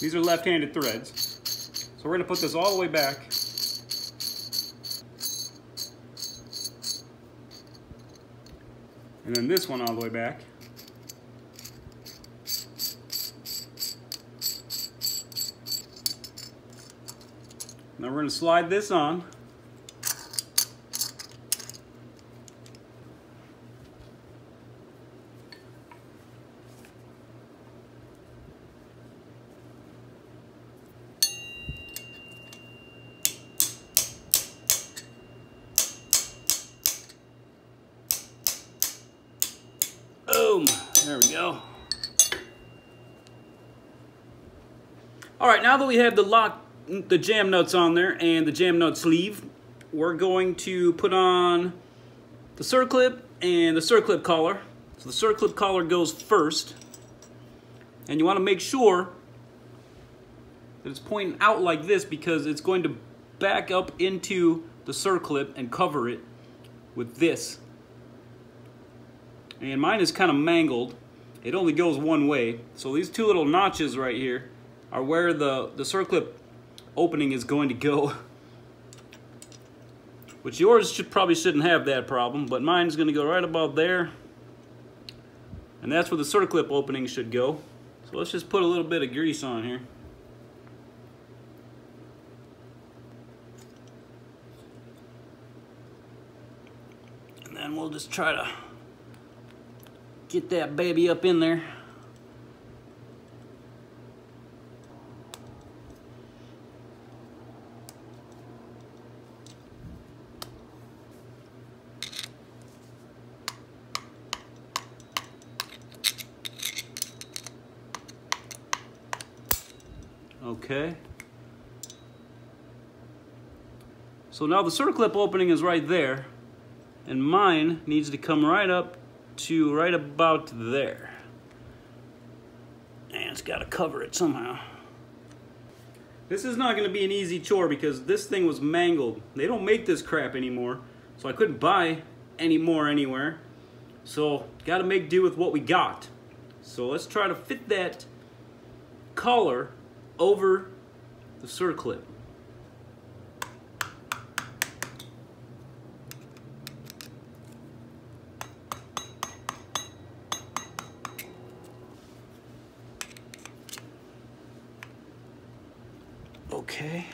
These are left-handed threads. So we're gonna put this all the way back. and then this one all the way back. Now we're going to slide this on. We have the lock, the jam nuts on there and the jam nut sleeve, we're going to put on the circlip and the circlip collar. So the circlip collar goes first. And you want to make sure that it's pointing out like this because it's going to back up into the circlip and cover it with this and mine is kind of mangled. It only goes one way. So these two little notches right here are where the, the circlip opening is going to go. Which yours should probably shouldn't have that problem, but mine's going to go right about there. And that's where the circlip opening should go. So let's just put a little bit of grease on here. And then we'll just try to get that baby up in there. Okay. So now the circlip opening is right there, and mine needs to come right up to right about there. And it's got to cover it somehow. This is not going to be an easy chore because this thing was mangled. They don't make this crap anymore, so I couldn't buy any more anywhere. So, got to make do with what we got. So let's try to fit that collar over the circlip. Okay. Okay.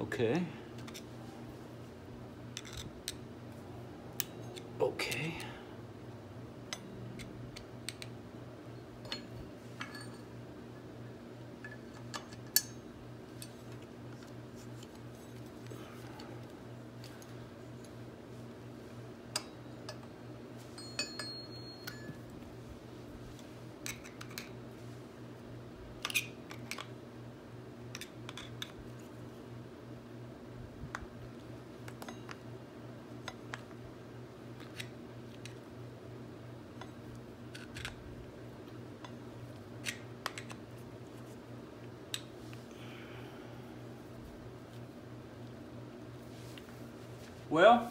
Okay. Well,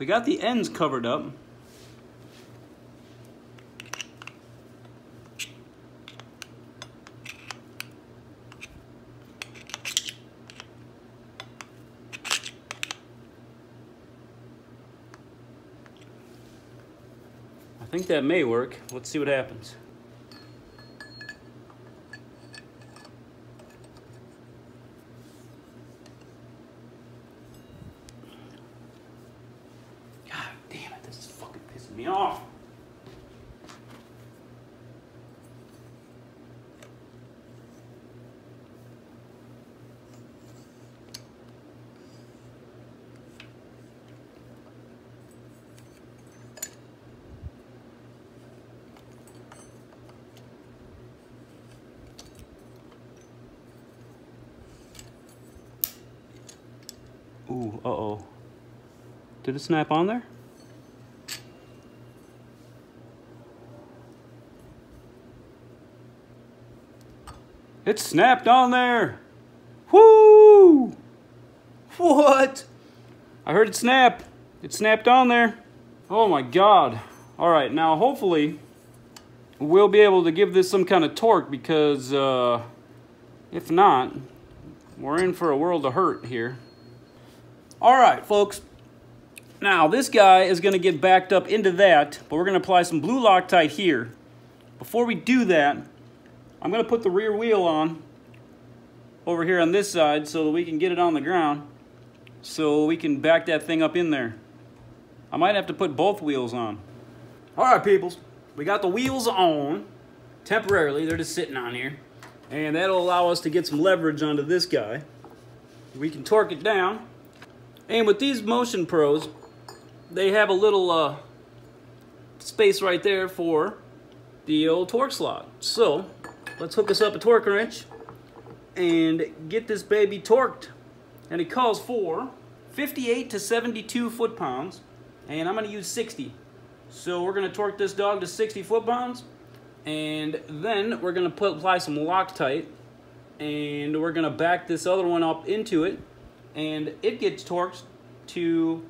we got the ends covered up. I think that may work. Let's see what happens. me off. Ooh, uh-oh. It snap on there? It snapped on there. Whoo! What? I heard it snap. It snapped on there. Oh my God. All right, now hopefully we'll be able to give this some kind of torque because uh, if not, we're in for a world of hurt here. All right, folks. Now, this guy is going to get backed up into that, but we're going to apply some blue Loctite here. Before we do that, I'm going to put the rear wheel on over here on this side so that we can get it on the ground so we can back that thing up in there. I might have to put both wheels on. All right, peoples, we got the wheels on temporarily. They're just sitting on here. And that'll allow us to get some leverage onto this guy. We can torque it down. And with these Motion Pros, they have a little uh, space right there for the old torque slot. So, let's hook us up a torque wrench and get this baby torqued. And it calls for 58 to 72 foot-pounds, and I'm going to use 60. So we're going to torque this dog to 60 foot-pounds, and then we're going to put, apply some Loctite, and we're going to back this other one up into it, and it gets torqued to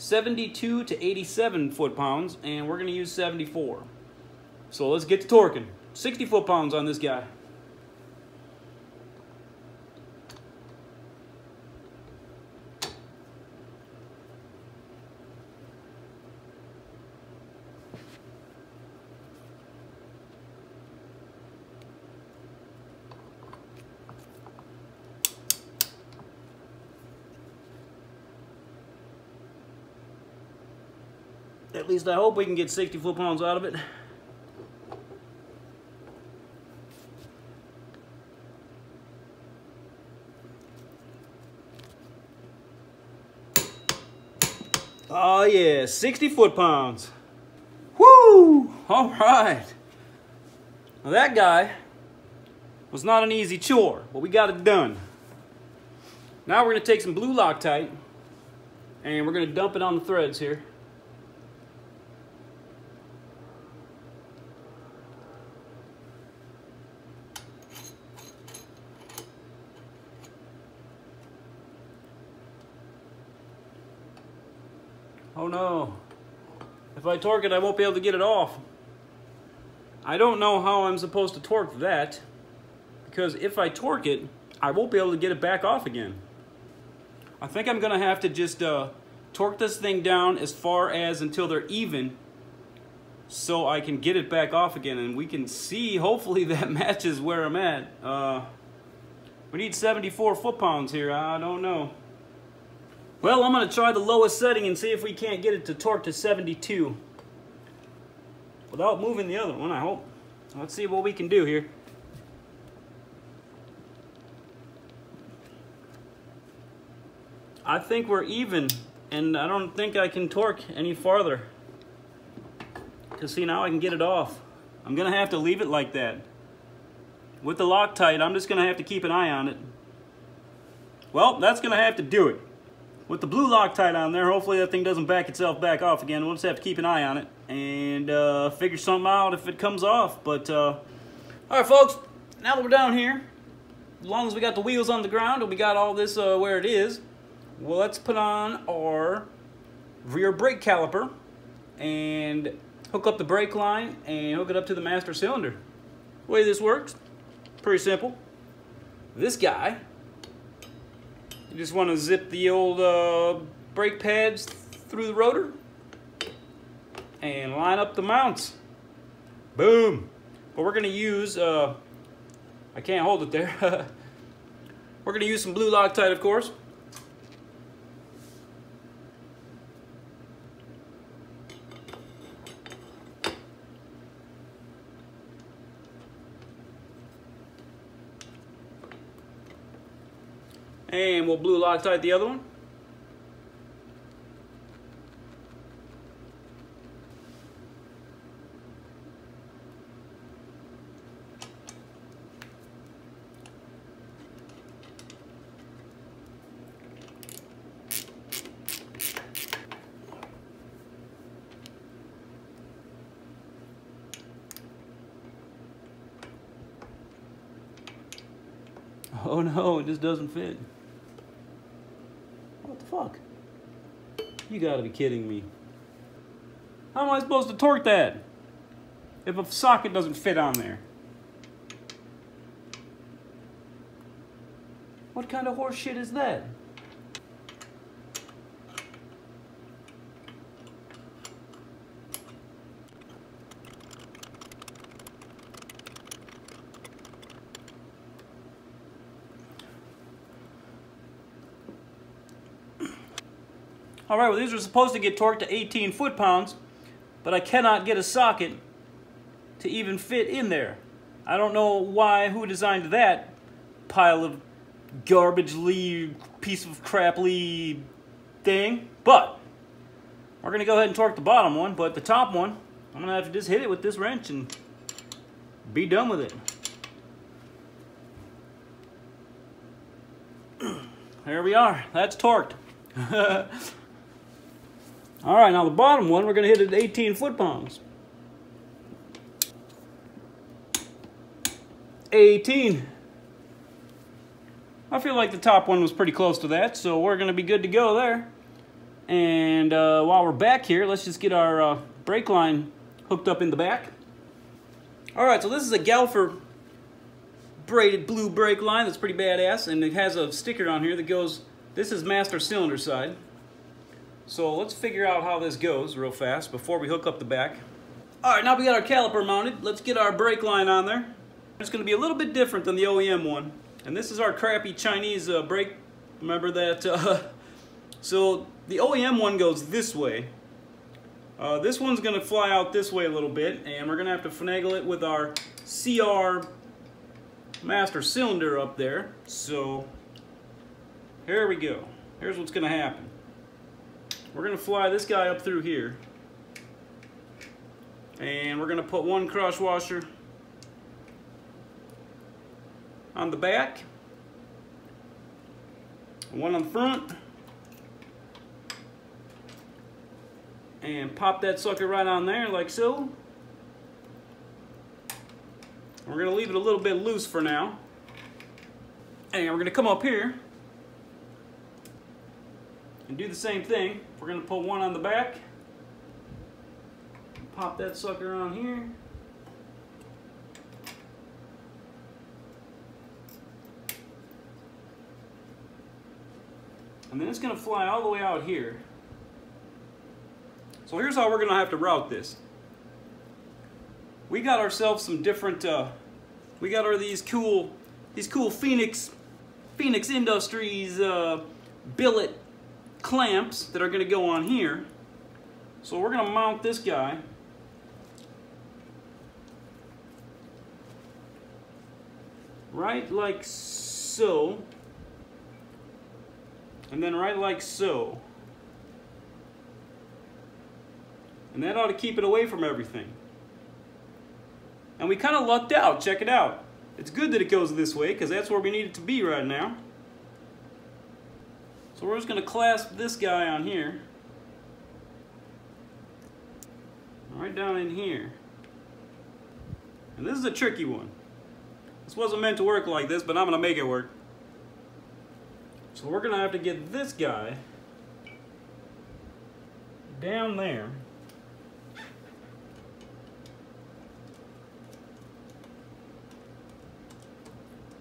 72 to 87 foot-pounds, and we're going to use 74. So let's get to torquing. 60 foot-pounds on this guy. At least I hope we can get 60 foot-pounds out of it. Oh yeah, 60 foot-pounds. Woo! All right. Now that guy was not an easy chore, but we got it done. Now we're to take some blue Loctite and we're to dump it on the threads here. Oh no. If I torque it, I won't be able to get it off. I don't know how I'm supposed to torque that, because if I torque it, I won't be able to get it back off again. I think I'm to have to just uh, torque this thing down as far as until they're even, so I can get it back off again, and we can see, hopefully <laughs> that matches where I'm at. Uh, we need 74 foot-pounds here, I don't know. Well, I'm going to try the lowest setting and see if we can't get it to torque to 72. Without moving the other one, I hope. Let's see what we can do here. I think we're even, and I don't think I can torque any farther. Because see, now I can get it off. I'm going to have to leave it like that. With the Loctite, I'm just going to have to keep an eye on it. Well, that's going to have to do it with the blue Loctite on there, hopefully that thing doesn't back itself back off again. We'll just have to keep an eye on it and uh, figure something out if it comes off. But, uh, all right, folks, now that we're down here, as long as we got the wheels on the ground and we got all this uh, where it is, well, let's put on our rear brake caliper and hook up the brake line and hook it up to the master cylinder. The way this works, pretty simple. This guy you just want to zip the old uh, brake pads through the rotor and line up the mounts. Boom. But we're going to use, uh, I can't hold it there. <laughs> we're going to use some blue Loctite, of course. And we'll blue Loctite the other one. <laughs> Oh no, it just doesn't fit. You gotta be kidding me. How am I supposed to torque that? If a socket doesn't fit on there. What kind of horse shit is that? All right, well, these are supposed to get torqued to 18 foot-pounds, but I cannot get a socket to even fit in there. I don't know why, who designed that pile of garbage-ly, piece of craply thing, but we're gonna go ahead and torque the bottom one, but the top one, I'm gonna have to just hit it with this wrench and be done with it. <clears throat> there we are, that's torqued. <laughs> All right, now the bottom one, we're gonna hit it at 18 foot-pounds. 18. I feel like the top one was pretty close to that, so we're going to be good to go there. And uh, while we're back here, let's just get our uh, brake line hooked up in the back. All right, so this is a Galfer braided blue brake line that's pretty badass, and it has a sticker on here that goes, this is master cylinder side. So let's figure out how this goes real fast before we hook up the back. All right, now we got our caliper mounted. Let's get our brake line on there. It's going to be a little bit different than the OEM one. And this is our crappy Chinese uh, brake. Remember that? Uh, <laughs> so the OEM one goes this way. Uh, this one's going to fly out this way a little bit. And we're going to have to finagle it with our CR master cylinder up there. So here we go. Here's what's going to happen. We're going to fly this guy up through here. And we're going to put one crush washer on the back, one on the front, and pop that sucker right on there like so. We're going to leave it a little bit loose for now. And we're going to come up here and do the same thing. We're going to put one on the back. Pop that sucker on here. And then it's going to fly all the way out here. So here's how we're going to have to route this. We got ourselves some different, uh, we got our these cool, these cool Phoenix, Phoenix Industries uh, billet clamps that are going to go on here. So we're going to mount this guy. Right like so. And then right like so. And that ought to keep it away from everything. And we kind of lucked out. Check it out. It's good that it goes this way because that's where we need it to be right now. So we're just going to clasp this guy on here. Right down in here. And this is a tricky one. This wasn't meant to work like this, but I'm going to make it work. So we're going to have to get this guy down there.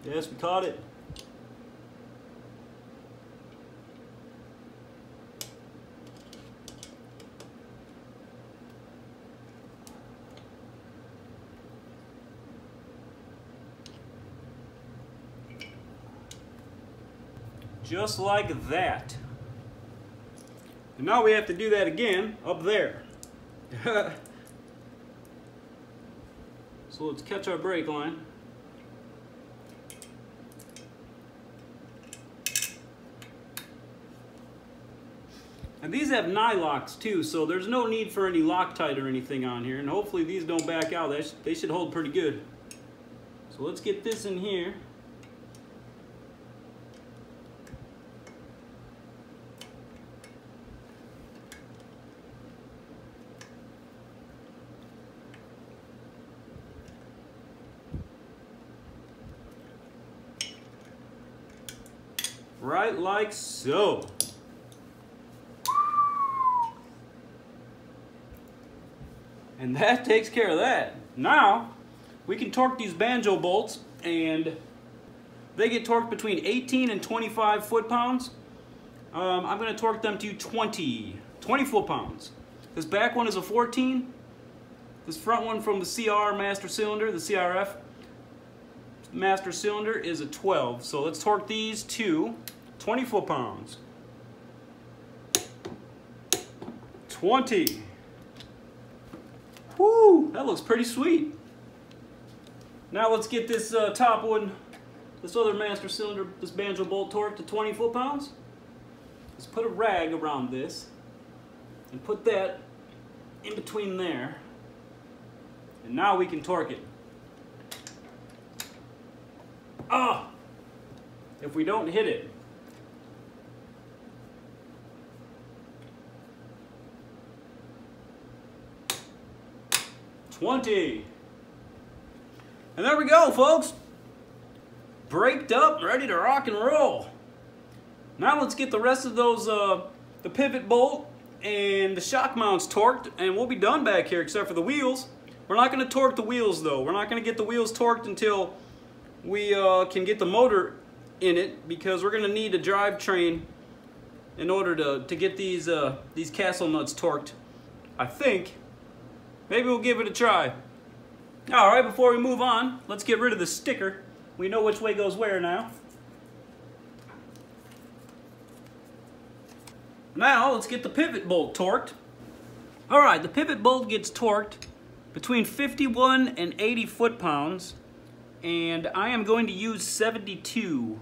Yes, we caught it. Just like that. And now we have to do that again up there. <laughs> so let's catch our brake line. And these have nylocks too, so there's no need for any Loctite or anything on here. And hopefully these don't back out. They, they should hold pretty good. So let's get this in here. Right like so. And that takes care of that. Now, we can torque these banjo bolts and they get torqued between 18 and 25 foot-pounds. Um, I'm going to torque them to 20, 20 foot-pounds. This back one is a 14. This front one from the CR master cylinder, the CRF master cylinder is a 12. So let's torque these to 20 foot-pounds. 20. Whoo, that looks pretty sweet. Now let's get this uh, top one, this other master cylinder, this banjo bolt torque to 20 foot-pounds. Let's put a rag around this and put that in between there. And now we can torque it. Ah! Oh, if we don't hit it, 20. And there we go, folks. Braked up, ready to rock and roll. Now let's get the rest of those, uh, the pivot bolt and the shock mounts torqued, and we'll be done back here except for the wheels. We're not going to torque the wheels, though. We're not going to get the wheels torqued until we uh, can get the motor in it, because we're going to need a drivetrain in order to, to get these, uh, these castle nuts torqued, I think. Maybe we'll give it a try. All right, before we move on, let's get rid of the sticker. We know which way goes where now. Now, let's get the pivot bolt torqued. All right, the pivot bolt gets torqued between 51 and 80 foot-pounds, and I am going to use 72.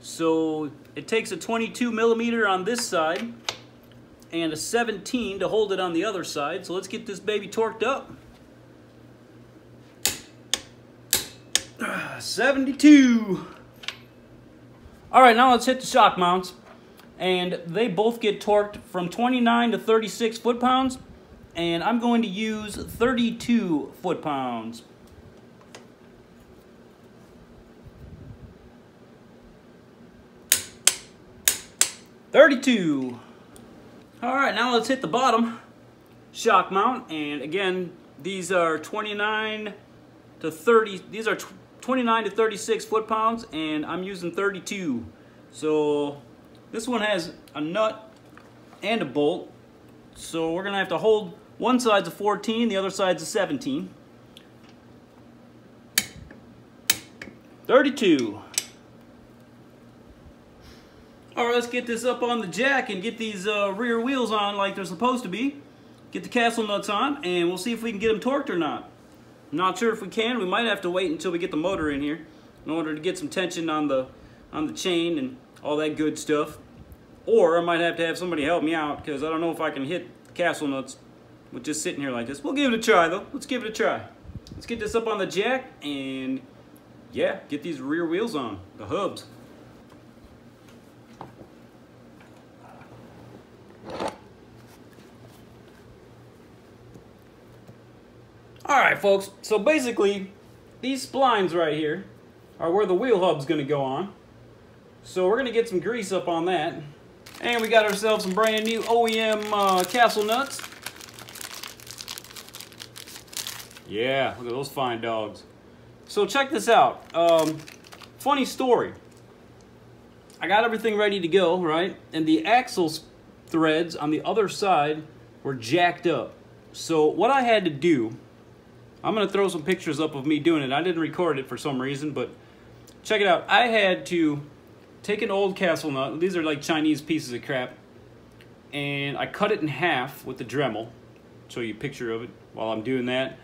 So it takes a 22 millimeter on this side, and a 17 to hold it on the other side. So let's get this baby torqued up. Ah, 72. All right, now let's hit the shock mounts. And they both get torqued from 29 to 36 foot-pounds. And I'm going to use 32 foot-pounds. Thirty-two. All right, now let's hit the bottom shock mount. And again, these are 29 to 30, these are 29 to 36 foot-pounds, and I'm using 32. So this one has a nut and a bolt. So we're gonna have to hold, one side's a 14, the other side's a 17. 32. All right, let's get this up on the jack and get these uh, rear wheels on like they're supposed to be. Get the castle nuts on, and we'll see if we can get them torqued or not. I'm not sure if we can. We might have to wait until we get the motor in here in order to get some tension on the on the chain and all that good stuff. Or I might have to have somebody help me out because I don't know if I can hit castle nuts with just sitting here like this. We'll give it a try though. Let's give it a try. Let's get this up on the jack and yeah, get these rear wheels on, the hubs. Alright folks, so basically these splines right here are where the wheel hub's going to go on. So we're going to get some grease up on that. And we got ourselves some brand new OEM uh, castle nuts. Yeah, look at those fine dogs. So check this out. Um, funny story. I got everything ready to go, right? And the axle threads on the other side were jacked up. So what I had to do I'm going to throw some pictures up of me doing it. I didn't record it for some reason, but check it out. I had to take an old castle nut. These are like Chinese pieces of crap. And I cut it in half with the Dremel. Show you a picture of it while I'm doing that.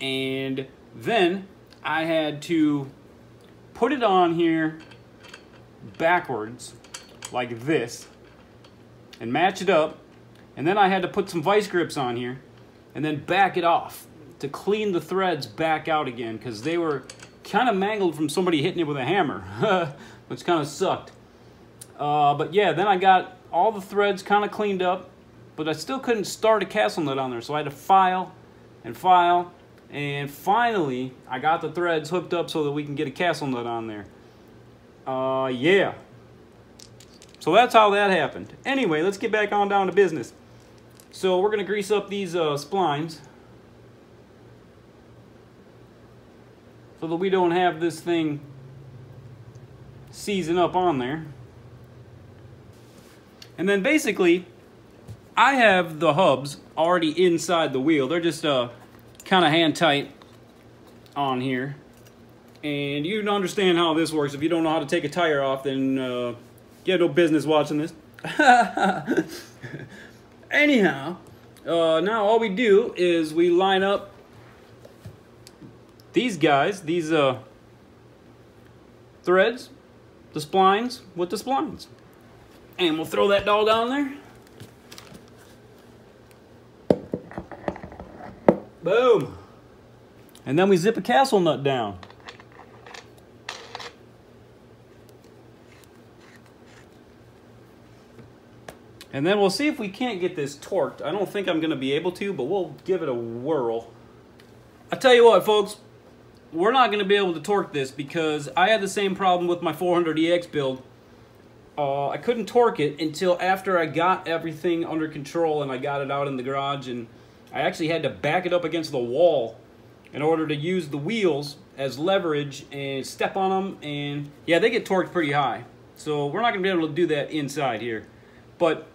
And then I had to put it on here backwards like this and match it up. And then I had to put some vice grips on here and then back it off to clean the threads back out again because they were kind of mangled from somebody hitting it with a hammer, <laughs> which kind of sucked. Uh, but yeah, then I got all the threads kind of cleaned up, but I still couldn't start a castle nut on there, so I had to file and file, and finally I got the threads hooked up so that we can get a castle nut on there. Uh, yeah. So that's how that happened. Anyway, let's get back on down to business. So we're going to grease up these uh, splines. So that we don't have this thing season up on there. And then basically, I have the hubs already inside the wheel. They're just uh, kind of hand tight on here. And you understand how this works. If you don't know how to take a tire off, then uh, you have no business watching this. <laughs> anyhow, uh, now all we do is we line up these guys, these uh, threads, the splines with the splines. And we'll throw that dog on there. Boom. And then we zip a castle nut down. And then we'll see if we can't get this torqued. I don't think I'm going to be able to, but we'll give it a whirl. I tell you what, folks, we're not going to be able to torque this because I had the same problem with my 400EX build. Uh, I couldn't torque it until after I got everything under control and I got it out in the garage and I actually had to back it up against the wall in order to use the wheels as leverage and step on them and yeah they get torqued pretty high so we're not going to be able to do that inside here but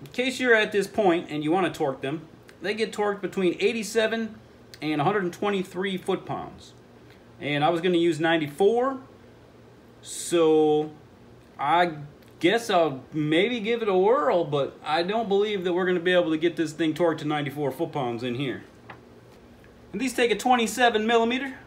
in case you're at this point and you want to torque them, they get torqued between 87 and 123 foot-pounds. And I was going to use 94, so I guess I'll maybe give it a whirl, but I don't believe that we're going to be able to get this thing torqued to 94 foot-pounds in here. And these take a 27 millimeter.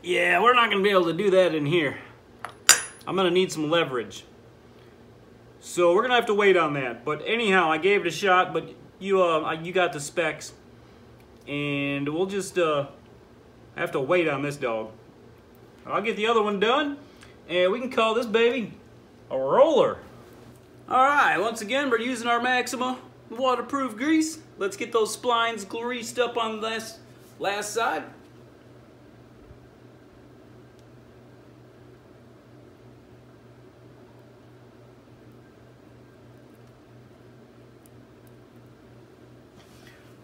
Yeah, we're not going to be able to do that in here. I'm to need some leverage. So we're to have to wait on that. But anyhow, I gave it a shot, but you uh, you got the specs. And we'll just uh, have to wait on this dog. I'll get the other one done, and we can call this baby a roller. All right, once again, we're using our Maxima waterproof grease. Let's get those splines greased up on this last side.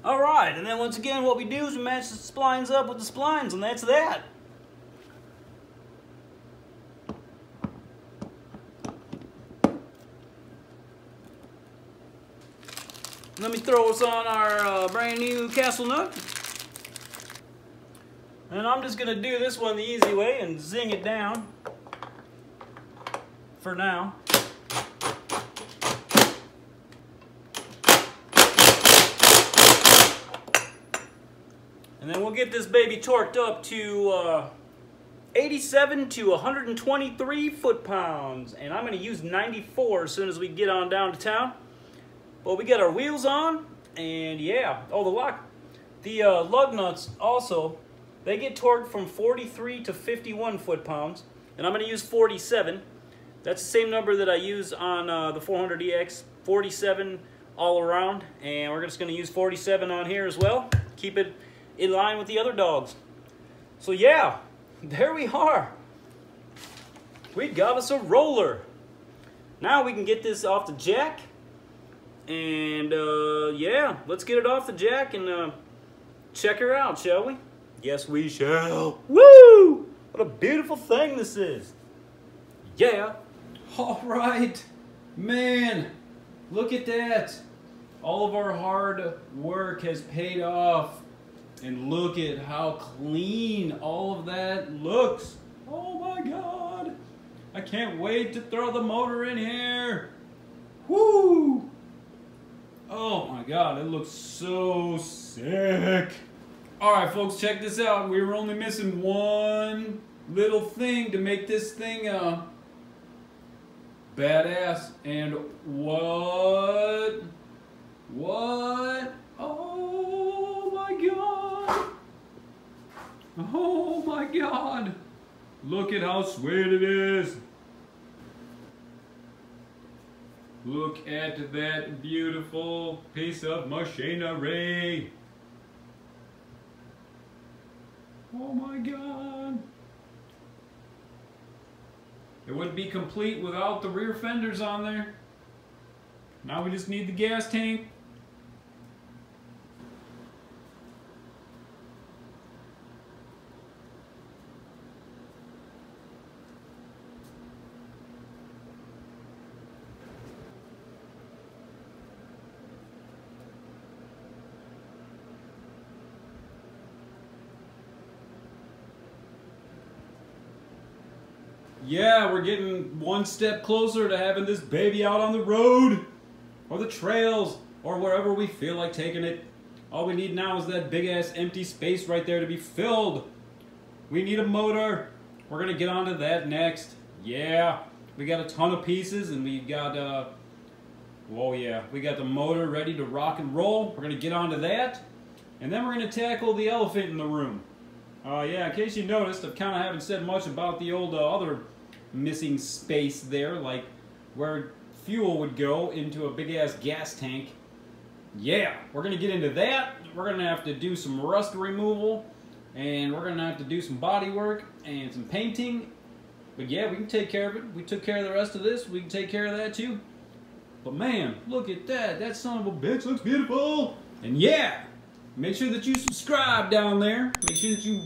All right, and then once again, what we do is we match the splines up with the splines, and that's that. Let me throw us on our uh, brand new castle nut. And I'm just gonna do this one the easy way and zing it down for now. And then we'll get this baby torqued up to uh, 87 to 123 foot-pounds. And I'm going to use 94 as soon as we get on down to town. But we got our wheels on, and yeah. Oh, the lock. The uh, lug nuts also, they get torqued from 43 to 51 foot-pounds. And I'm going to use 47. That's the same number that I use on uh, the 400EX, 47 all around. And we're just going to use 47 on here as well. Keep it in line with the other dogs. So yeah, <laughs> there we are. We got us a roller. Now we can get this off the jack. And uh, yeah, let's get it off the jack and uh, check her out, shall we? Yes, we shall. Woo! What a beautiful thing this is. Yeah. All right. Man, look at that. All of our hard work has paid off. And look at how clean all of that looks. Oh my God. I can't wait to throw the motor in here. Woo! Oh my God, it looks so sick. All right, folks, check this out. We were only missing one little thing to make this thing uh, badass. And what? What? Oh Oh my god! Look at how sweet it is! Look at that beautiful piece of machinery! Oh my god! It wouldn't be complete without the rear fenders on there. Now we just need the gas tank yeah, we're getting one step closer to having this baby out on the road or the trails or wherever we feel like taking it. All we need now is that big ass empty space right there to be filled. We need a motor. We're gonna get onto that next. Yeah, we got a ton of pieces and we got, uh, oh yeah, we got the motor ready to rock and roll. We're gonna get onto that. And then we're gonna tackle the elephant in the room. Uh, yeah, in case you noticed, I kind of haven't said much about the old uh, other missing space there, like where fuel would go into a big ass gas tank. Yeah, we're gonna get into that. We're gonna have to do some rust removal, and we're gonna have to do some body work and some painting. But yeah, we can take care of it. We took care of the rest of this. We can take care of that too. But man, look at that. That son of a bitch looks beautiful. And yeah, make sure that you subscribe down there. Make sure that you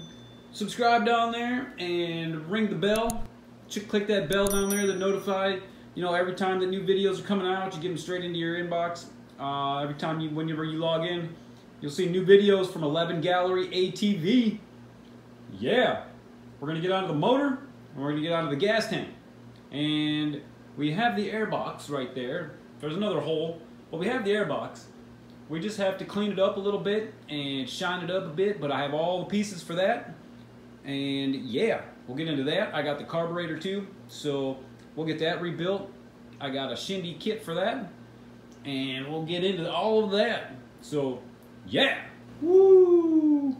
subscribe down there and ring the bell. Click that bell down there that notify you know every time that new videos are coming out. You get them straight into your inbox. Uh, every time you, whenever you log in, you'll see new videos from 11 Gallery ATV. Yeah, we're gonna get out of the motor and we're gonna get out of the gas tank. And we have the air box right there. There's another hole, but we have the air box. We just have to clean it up a little bit and shine it up a bit, but I have all the pieces for that. And yeah, we'll get into that. I got the carburetor too, so we'll get that rebuilt. I got a Shindy kit for that, and we'll get into all of that. So yeah, woo!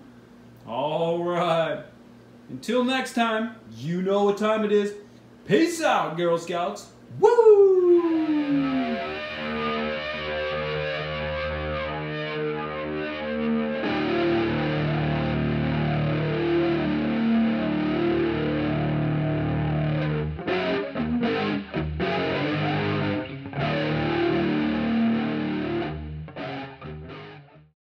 All right. Until next time, you know what time it is. Peace out, Girl Scouts. Woo!